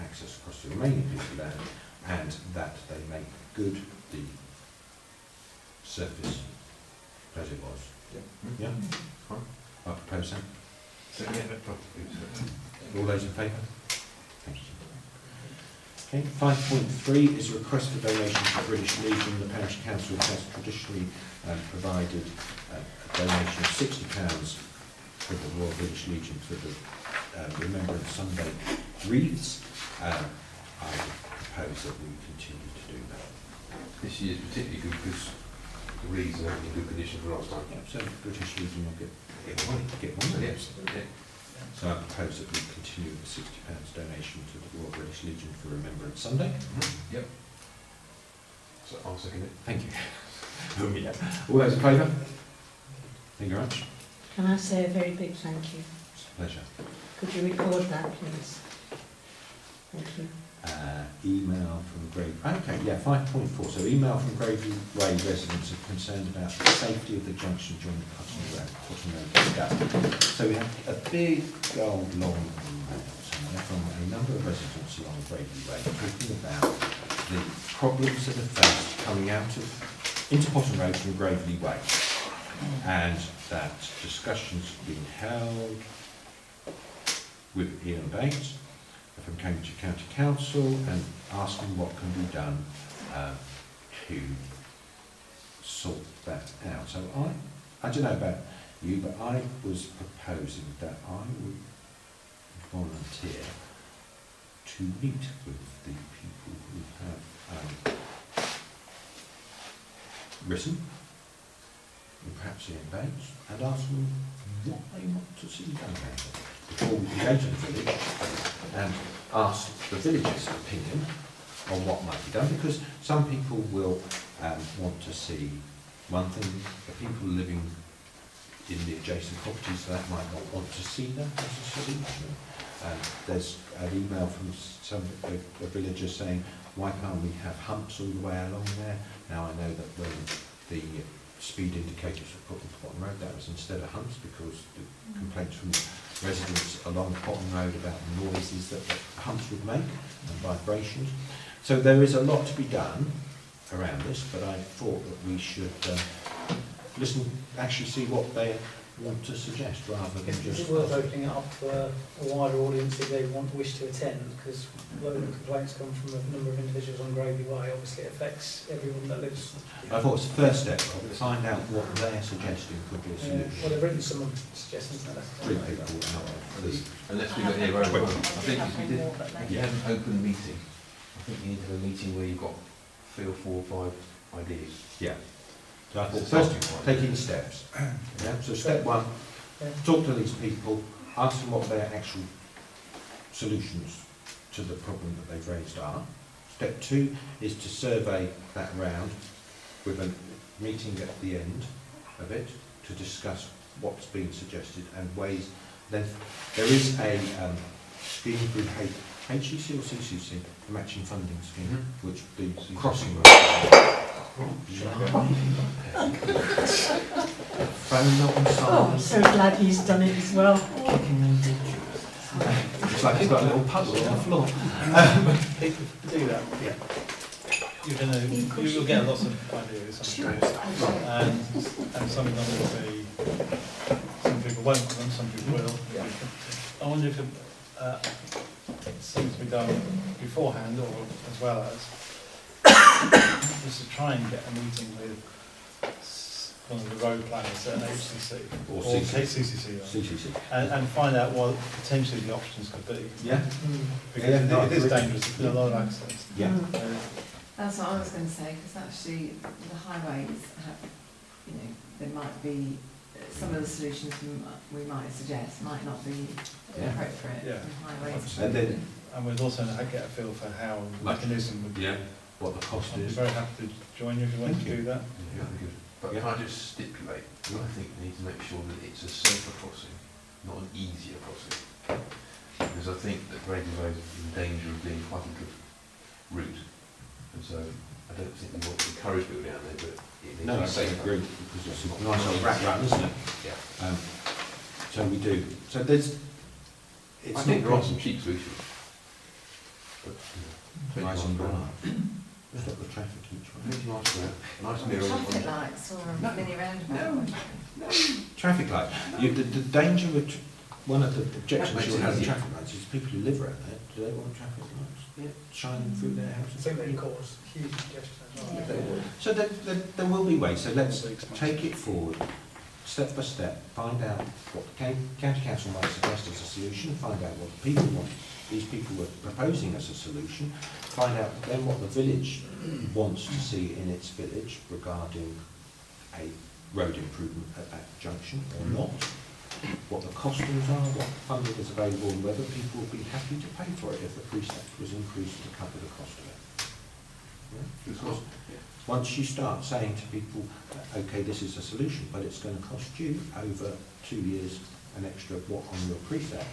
access across the remaining piece of land and that they make good the surface as it was. Yeah? Yeah? Fine. I propose that. So, yeah, that probably, All those in favour? Thank you. Okay, five point three is a request for donation to the British Legion. The parish council has traditionally um, provided uh, a donation of sixty pounds for the Royal British Legion for the uh, Remembrance Sunday wreaths. Um, I propose that we continue to do that. this year is particularly good because the wreaths are in good condition for last time. Yeah, so British Legion will get, get one, get one of Yes, those. yeah. So I propose that we continue the sixty pounds donation to the Royal British Legion for Remembrance Sunday. Mhm, Yep. So I'll second it. Thank you. Yeah. All those in favour? Thank you very much. Can I say a very big thank you? It's a pleasure. Could you record that, please? Thank you. Uh, email from Grave, okay, yeah, five point four, so email from Graveley Way residents are concerned about the safety of the junction during the Potton Road, discussion. So we have a big gold long email from a number of residents along Graveley Way talking about the problems that are faced coming out of, into Potton Road from Graveley Way. And that discussions have been held with Ian Bates from Cambridge County Council and asking what can be done uh, to sort that out. So I, I don't know about you, but I was proposing that I would volunteer to meet with the people who have um, written, and perhaps Ian Bates, and ask them what they want to see done about it before we go to the village and ask the village's opinion on what might be done, because some people will um, want to see one thing, the people living in the adjacent properties that might not want to see that as a solution. Um, there's an email from some a, a villager saying, why can't we have humps all the way along there? Now I know that when the speed indicators were put on Potton Road, that was instead of humps because the complaints from residents along Potton Road about the noises that the humps would make and vibrations. So there is a lot to be done around this, but I thought that we should uh, listen, actually see what they want to suggest rather than Is just... it worth opening it up to a a wider audience if they want, wish to attend? Because a lot of complaints come from a number of individuals on Gravy Way, obviously it affects everyone that lives. I thought it's the first step, Rob, find out what they're suggesting could be a Yeah, Well, they've written some suggestions that. Three people out. Unless we I got here very problem. well. I think if we did, More, but if you have an open meeting, I think you need to have a meeting where you've got three or four or five ideas. Yeah. So I thought first, taking steps. Yeah, so step one, talk to these people, ask them what their actual solutions to the problem that they've raised are. Step two is to survey that round with a meeting at the end of it to discuss what's been suggested and ways. Then there is a um, scheme through H- HEC or CCC, matching funding scheme, which the crossing. Phone not on Oh, I'm so glad he's done it as well. It's like he's got a little puddle on the floor. Do that. Yeah. You're gonna, you will get lots of ideas, I'm sure. And, and some of them will be, some people won't want them, some people will. I wonder if, uh, something to be done beforehand or as well as, Just to try and get a meeting with one of the road planners at an HCC. Or Or CC. KCCC. CCC. and, and find out what potentially the options could be. Yeah? Because Yeah, no, it is dangerous, there's a lot of accidents. Yeah. Mm. Uh, That's what I was going to say, because actually the highways have, you know, there might be some of the solutions we m- we might suggest might not be Yeah. appropriate Yeah. in high waste. And then- And we'd also get a feel for how the Like- mechanism would. Yeah, what the cost I'd be is. very happy to join you if you want Thank to you. do that. Yeah, that'd be good. But can I just stipulate, I think we need to make sure that it's a safer crossing, not an easier crossing. Because I think that Grady Road is in danger of being quite a good route. And so I don't think we want to encourage people down there, but it needs No, to I be say safer. agree, because it's a nice old rat run, isn't it? Yeah. Um, so we do. So there's, it's I not think there are some cheap solutions. But, you know, Nice twenty and miles broad. per. Stop the traffic each way. Twenty miles per hour. Nice mirror. on- Traffic lights or No. a mini roundabout. No. Traffic light. You, the, the danger with, tr- one of the objections makes you'll have with easier. traffic lights is people who live around there, do they want traffic lights Yeah. shining through their I houses? think they cause huge congestion as well. Yeah. So there, there, there will be ways, so let's take it forward, step by step, find out what the county council might suggest as a solution, find out what the people want, these people were proposing as a solution, find out then what the village wants to see in its village regarding a road improvement at that junction or mm-hmm. not, what the costings are, what funding is available, and whether people would be happy to pay for it if the precept was increased to cover the cost of it. Yeah? Because once you start saying to people, okay, this is a solution, but it's going to cost you over two years an extra what on your precept,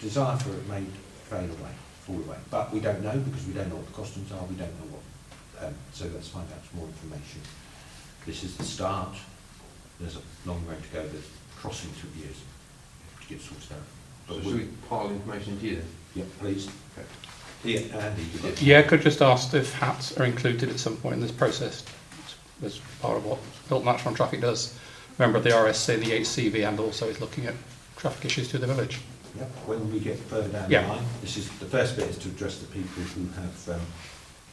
desire for it may fade away, fall away. But we don't know because we don't know what the costings are, we don't know what, um, so let's find out some more information. This is the start, there's a long road to go, there's crossing took years to get sorted out. So should we we, pile information into you then? yeah, please. Yeah, Andy, you've got- Yeah, could just ask if hats are included at some point in this process as part of what Built Natural and Traffic does. Member of the RSC, the HCV, and also is looking at traffic issues through the village. Yeah, when we get further down the line, this is, the first bit is to address the people who have um,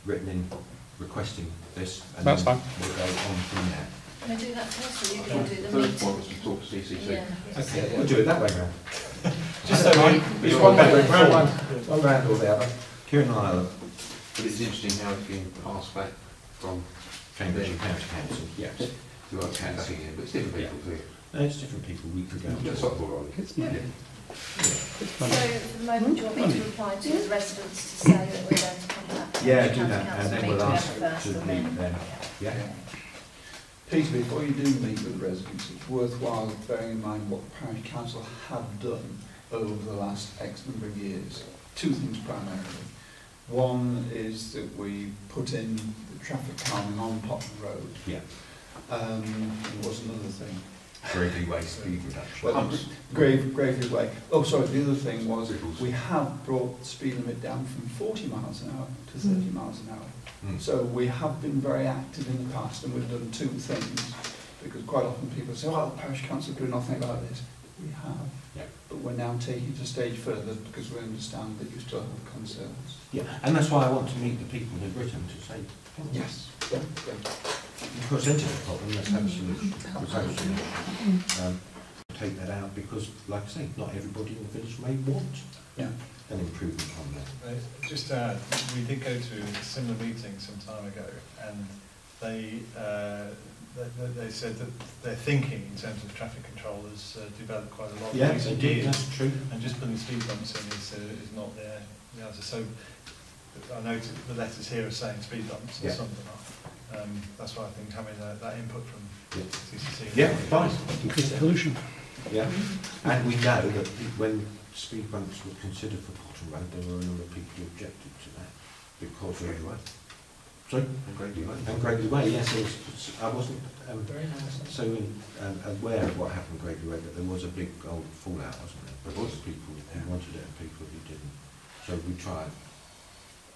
written in requesting this. and That's then fine. We'll go on from there. Can I do that first, or you can do the First meeting? point was to talk to CCC. Yeah. Okay, we'll do it that way round. Just so we- It's we- one way, we- round one, one round or the other. Kieran and I are But it's interesting how it's been passed back from Cambridge and County Council, yes. to are council here, but it's different people too. No, it's different people, we could go. Just up all right. It's, So at the moment, do you want me to hmm? reply to the residents to say that we're going to contact? Yeah, do that, and then we'll ask to and meet then- them, yeah? Peter, before you do meet with the residents, it's worthwhile bearing in mind what the parish council have done over the last X number of years. Two things primarily. One is that we put in the traffic calming on Potton Road. Yeah. Um, there was another thing. Graveley way speed reduction. Well, Grave, Graveley Way. Oh, sorry, the other thing was, we have brought the speed limit down from 40 miles an hour to 30 miles an hour. Mm. So we have been very active in the past and we've done two things, because quite often people say, oh, the parish council do nothing about this. We have. Yeah. But we're now taking it a stage further because we understand that you still have concerns. Yeah, and that's why I want to meet the people who've written to say, oh, Yes. Yeah, yeah. you presented a problem, let's have a solution. Propose a solution. Um, Take that out because, like I say, not everybody in the village may want Yeah. an improvement on that. Uh, Just to add, we did go to a similar meeting some time ago, and they, uh, they, they, they said that their thinking in terms of traffic control has uh, developed quite a lot yeah, they recent years. That's true. And just putting speed bumps in is, uh, is not their the answer. So I know the letters here are saying speed bumps and yeah. some of them are. Um, that's why I think having that, that input from yeah. CCC. Yeah, fine. Increase pollution. Yeah, and we know that when speed bumps were considered for Cotton Road, there were a number of people who objected to that because of the Sorry? And Grady Way. And Gregory Way, yes, it was, I wasn't um, Very nice. so in, um, aware of what happened in Gregory Way, but there was a big old fallout, wasn't there? There was people who wanted it and people who didn't. So we try and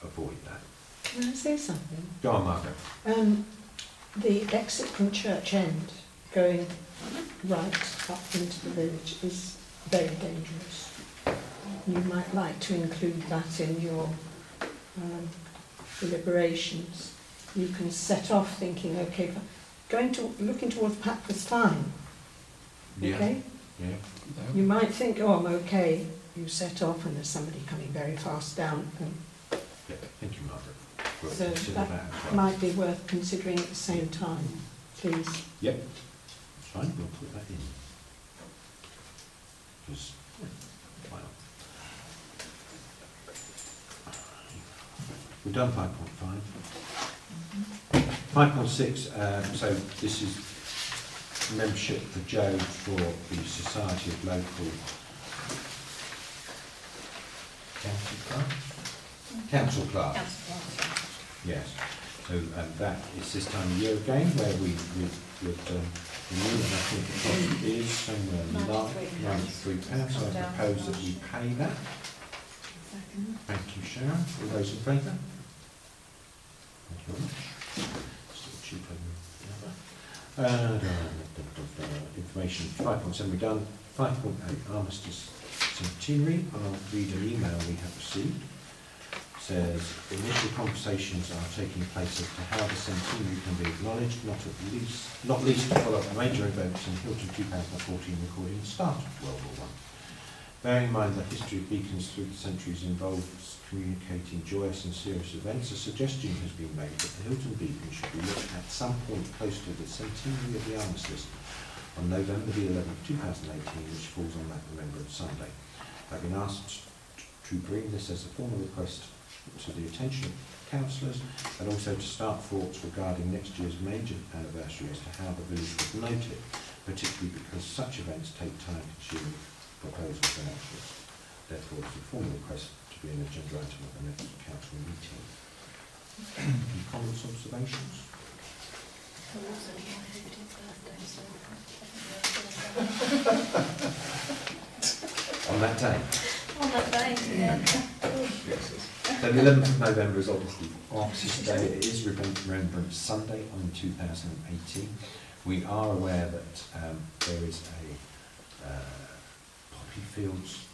avoid that. Can I say something? Go on, Margaret. Um, the exit from Church End going right up into the village is very dangerous. You might like to include that in your um, deliberations. You can set off thinking, okay, going to looking towards Packers Fine, okay? Yeah. You might think, oh, I'm okay. You set off and there's somebody coming very fast down and Yeah, thank you, Margaret. We'll So that that well. might be worth considering at the same time, please. Yep. fine, we'll put that in. Because, why not? We've done five point five. Five point six, um, so this is membership for Joe for the Society of Local Council Clerk? Council Clerk. Yes, so um, that is this time of year again where we would, um, renew, and I think the cost is somewhere like ninety-three pounds, so I propose that we pay that. Thank you, Sharon. All those in favour? Thank you very much. Still the. Uh, Information, five point seven we done, five point eight, armistice centenary, I'll read an email we have received says initial conversations are taking place as to how the centenary can be acknowledged, not at least, not least to follow up major events in Hilton 2014 recording the start of World War One. Bearing in mind that history of beacons through the centuries involves communicating joyous and serious events, a suggestion has been made that the Hilton beacon should be lit at some point close to the centenary of the armistice on November the 11th, 2018, which falls on that Remembrance Sunday. I've been asked to bring this as a formal request to the attention of councillors and also to start thoughts regarding next year's major anniversary as to how the village would note it, particularly because such events take time consuming proposals and actions. Therefore, it's a formal request be an agenda item of the next council meeting. Any comments, observations? On that day? On that day, yeah. Yes, yes. So the 11th of November is obviously Armistice Day. It is Remem- Remembrance Sunday on 2018. We are aware that um, there is a uh, poppy fields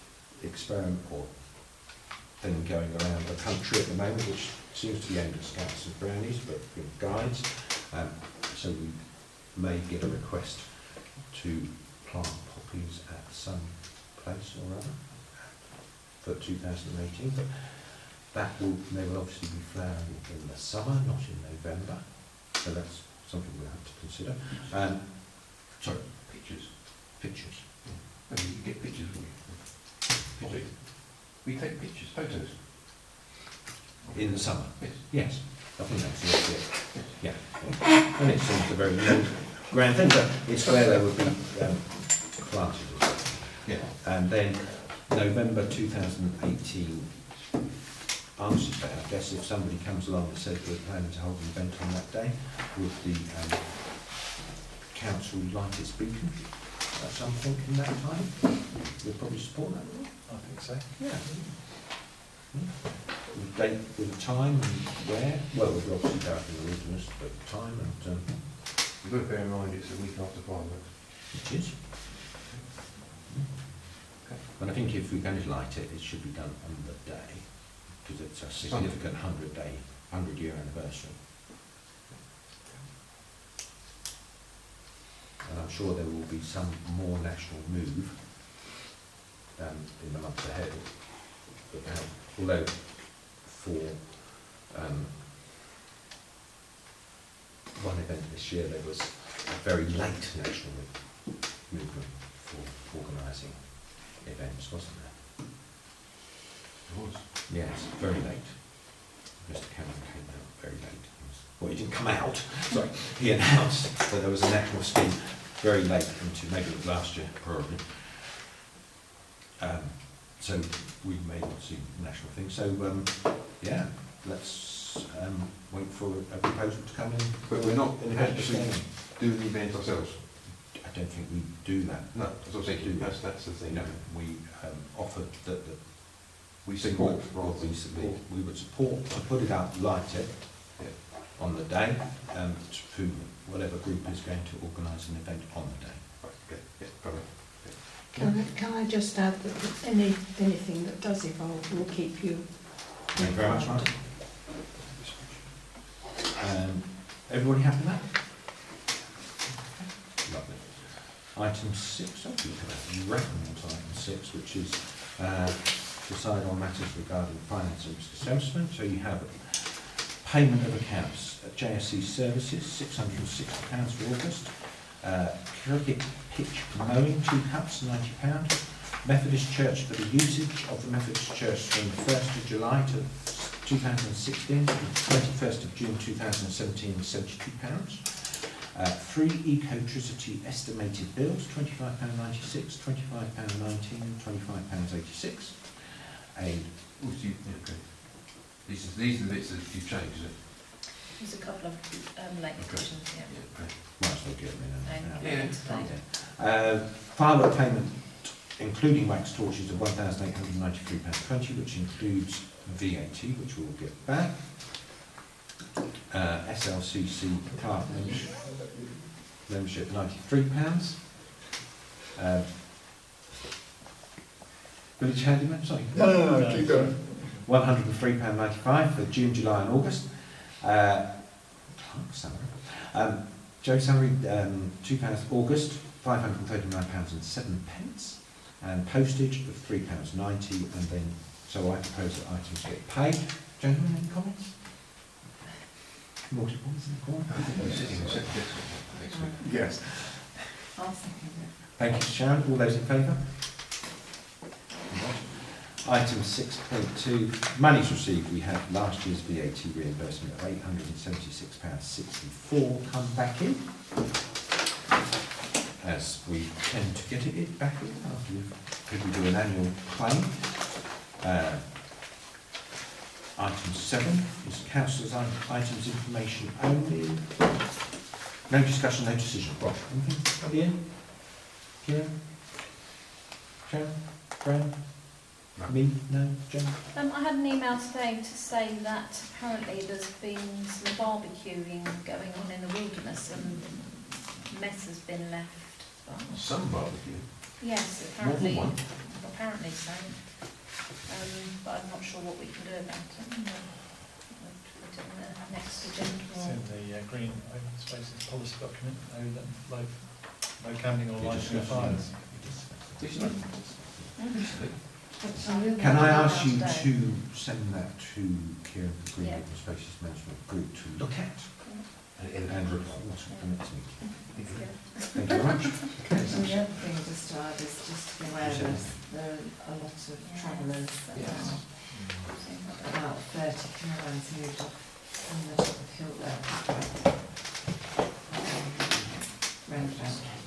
experiment or thing going around the country at the moment, which seems to be aimed at scouts and brownies, but with guides. Um, so we may get a request to plant poppies at some place or other for 2018. But that will, they will obviously be flowering in the summer, not in November. So that's something we'll have to consider. Um, sorry, Pictures. pictures. No, you get pictures, you? Pictures. We take pictures, photos. In the summer? Yes. Yes, I think that's the idea. Yeah. And it seems a very new grand thing, but it's where they would be um, planted. Yeah. And then November 2018, Armistice Day, I guess if somebody comes along and says we're planning to hold an event on that day, would the um, council light its beacon at some point in that time? We'd probably support that? I think so. Yeah. With date, with time and where, well, we'd obviously go up in the wilderness, but time and, um, You've got to bear in mind it's a week after fireworks. it is. And I think if we're going to light it, it should be done on the day, because it's a significant hundred day, hundred year anniversary. And I'm sure there will be some more national move um, in the months ahead. But now, although for um, one event this year, there was a very late national movement for organising events, wasn't there? It was. Yes, very late. Mr Cameron came out very late. Well, he didn't come out, sorry. He announced that there was a national scheme very late into, maybe it was last year, probably. Um, so we may not see national things. So, um, yeah, let's um, wait for a proposal to come in. But we're not actually doing the event ourselves. I don't think we do that. No, that's what I'm saying, that's, that's the thing. No, we um, offered that the We support rather than support, we would support to put it out, light it Yeah. on the day, and to whatever group is going to organise an event on the day. Right, okay, yeah, enough. Can I, can I just add that any, anything that does evolve will keep you. Thank you very much, Martin. Um, everybody happy with that? Lovely. Item six, that, reference item six, which is, uh, decide on matters regarding finance and risk assessment. So you have payment of accounts at JSC Services, six hundred and sixty pounds for August, Uh, cricket pitch mowing, two cups, ninety pound. Methodist Church for the usage of the Methodist Church from the first of July to two thousand and sixteen to the twenty-first of June two thousand and seventeen, seventy-two pounds. Uh, three ecotricity estimated bills, twenty-five pound ninety-six, twenty-five pound nineteen, twenty-five pounds eighty-six. A Oh, you- okay. These are, these are the bits that you've changed? There's a couple of um, late Okay. revisions, yeah. Yeah, okay. Might as well get them in. And and- Yeah. Uh, firework payment, including wax torches, of one thousand eight hundred ninety-three pounds twenty, which includes VAT, which we'll get back. Uh, SLCC clerk membership, membership ninety-three pounds. Uh, Village handyman, sorry. No, no, no, keep going. One hundred and three pound ninety-five for June, July and August. Uh, clerk. Um, Joe salary, um, two pounds August, five hundred and thirty-nine pounds and seven pence. And postage of three pounds ninety, and then, so I propose that items get paid. Gentlemen, any comments? Naughty boys in the corner? You're sitting in the second desk next week. Yes. I'll second it. Thank you, Sharon. All those in favour? Item six point two, monies received. We had last year's VAT reimbursement of eight hundred and seventy-six pounds sixty-four come back in. As we tend to get it back in after we, could we do an annual claim? Uh, Item seven is councillors' items information only. No discussion, no decision. Rob, anything? End? Kieran? Sharon? Graham? No. Me? No? Jen? Um, I had an email today to say that apparently there's been some barbecuing going on in the wilderness and mess has been left. Some barbecue. Yes, apparently. More than apparently, one. apparently so. Um, but I'm not sure what we can do about it. We'll Put it in the next agenda. It's in the uh, green open spaces policy document, no, that, no, no camping or lighting of fires. Recently? Recently? Can I ask you to send that to Kieran for Green yeah. Spaces Management Group to look at yeah. and, and report at the next meeting? Thank you very much. The other thing just to add is just to be aware that there are a lot of travellers yes. now, about 30 caravans moved off from the top of Hillwell uh, um, roundabout.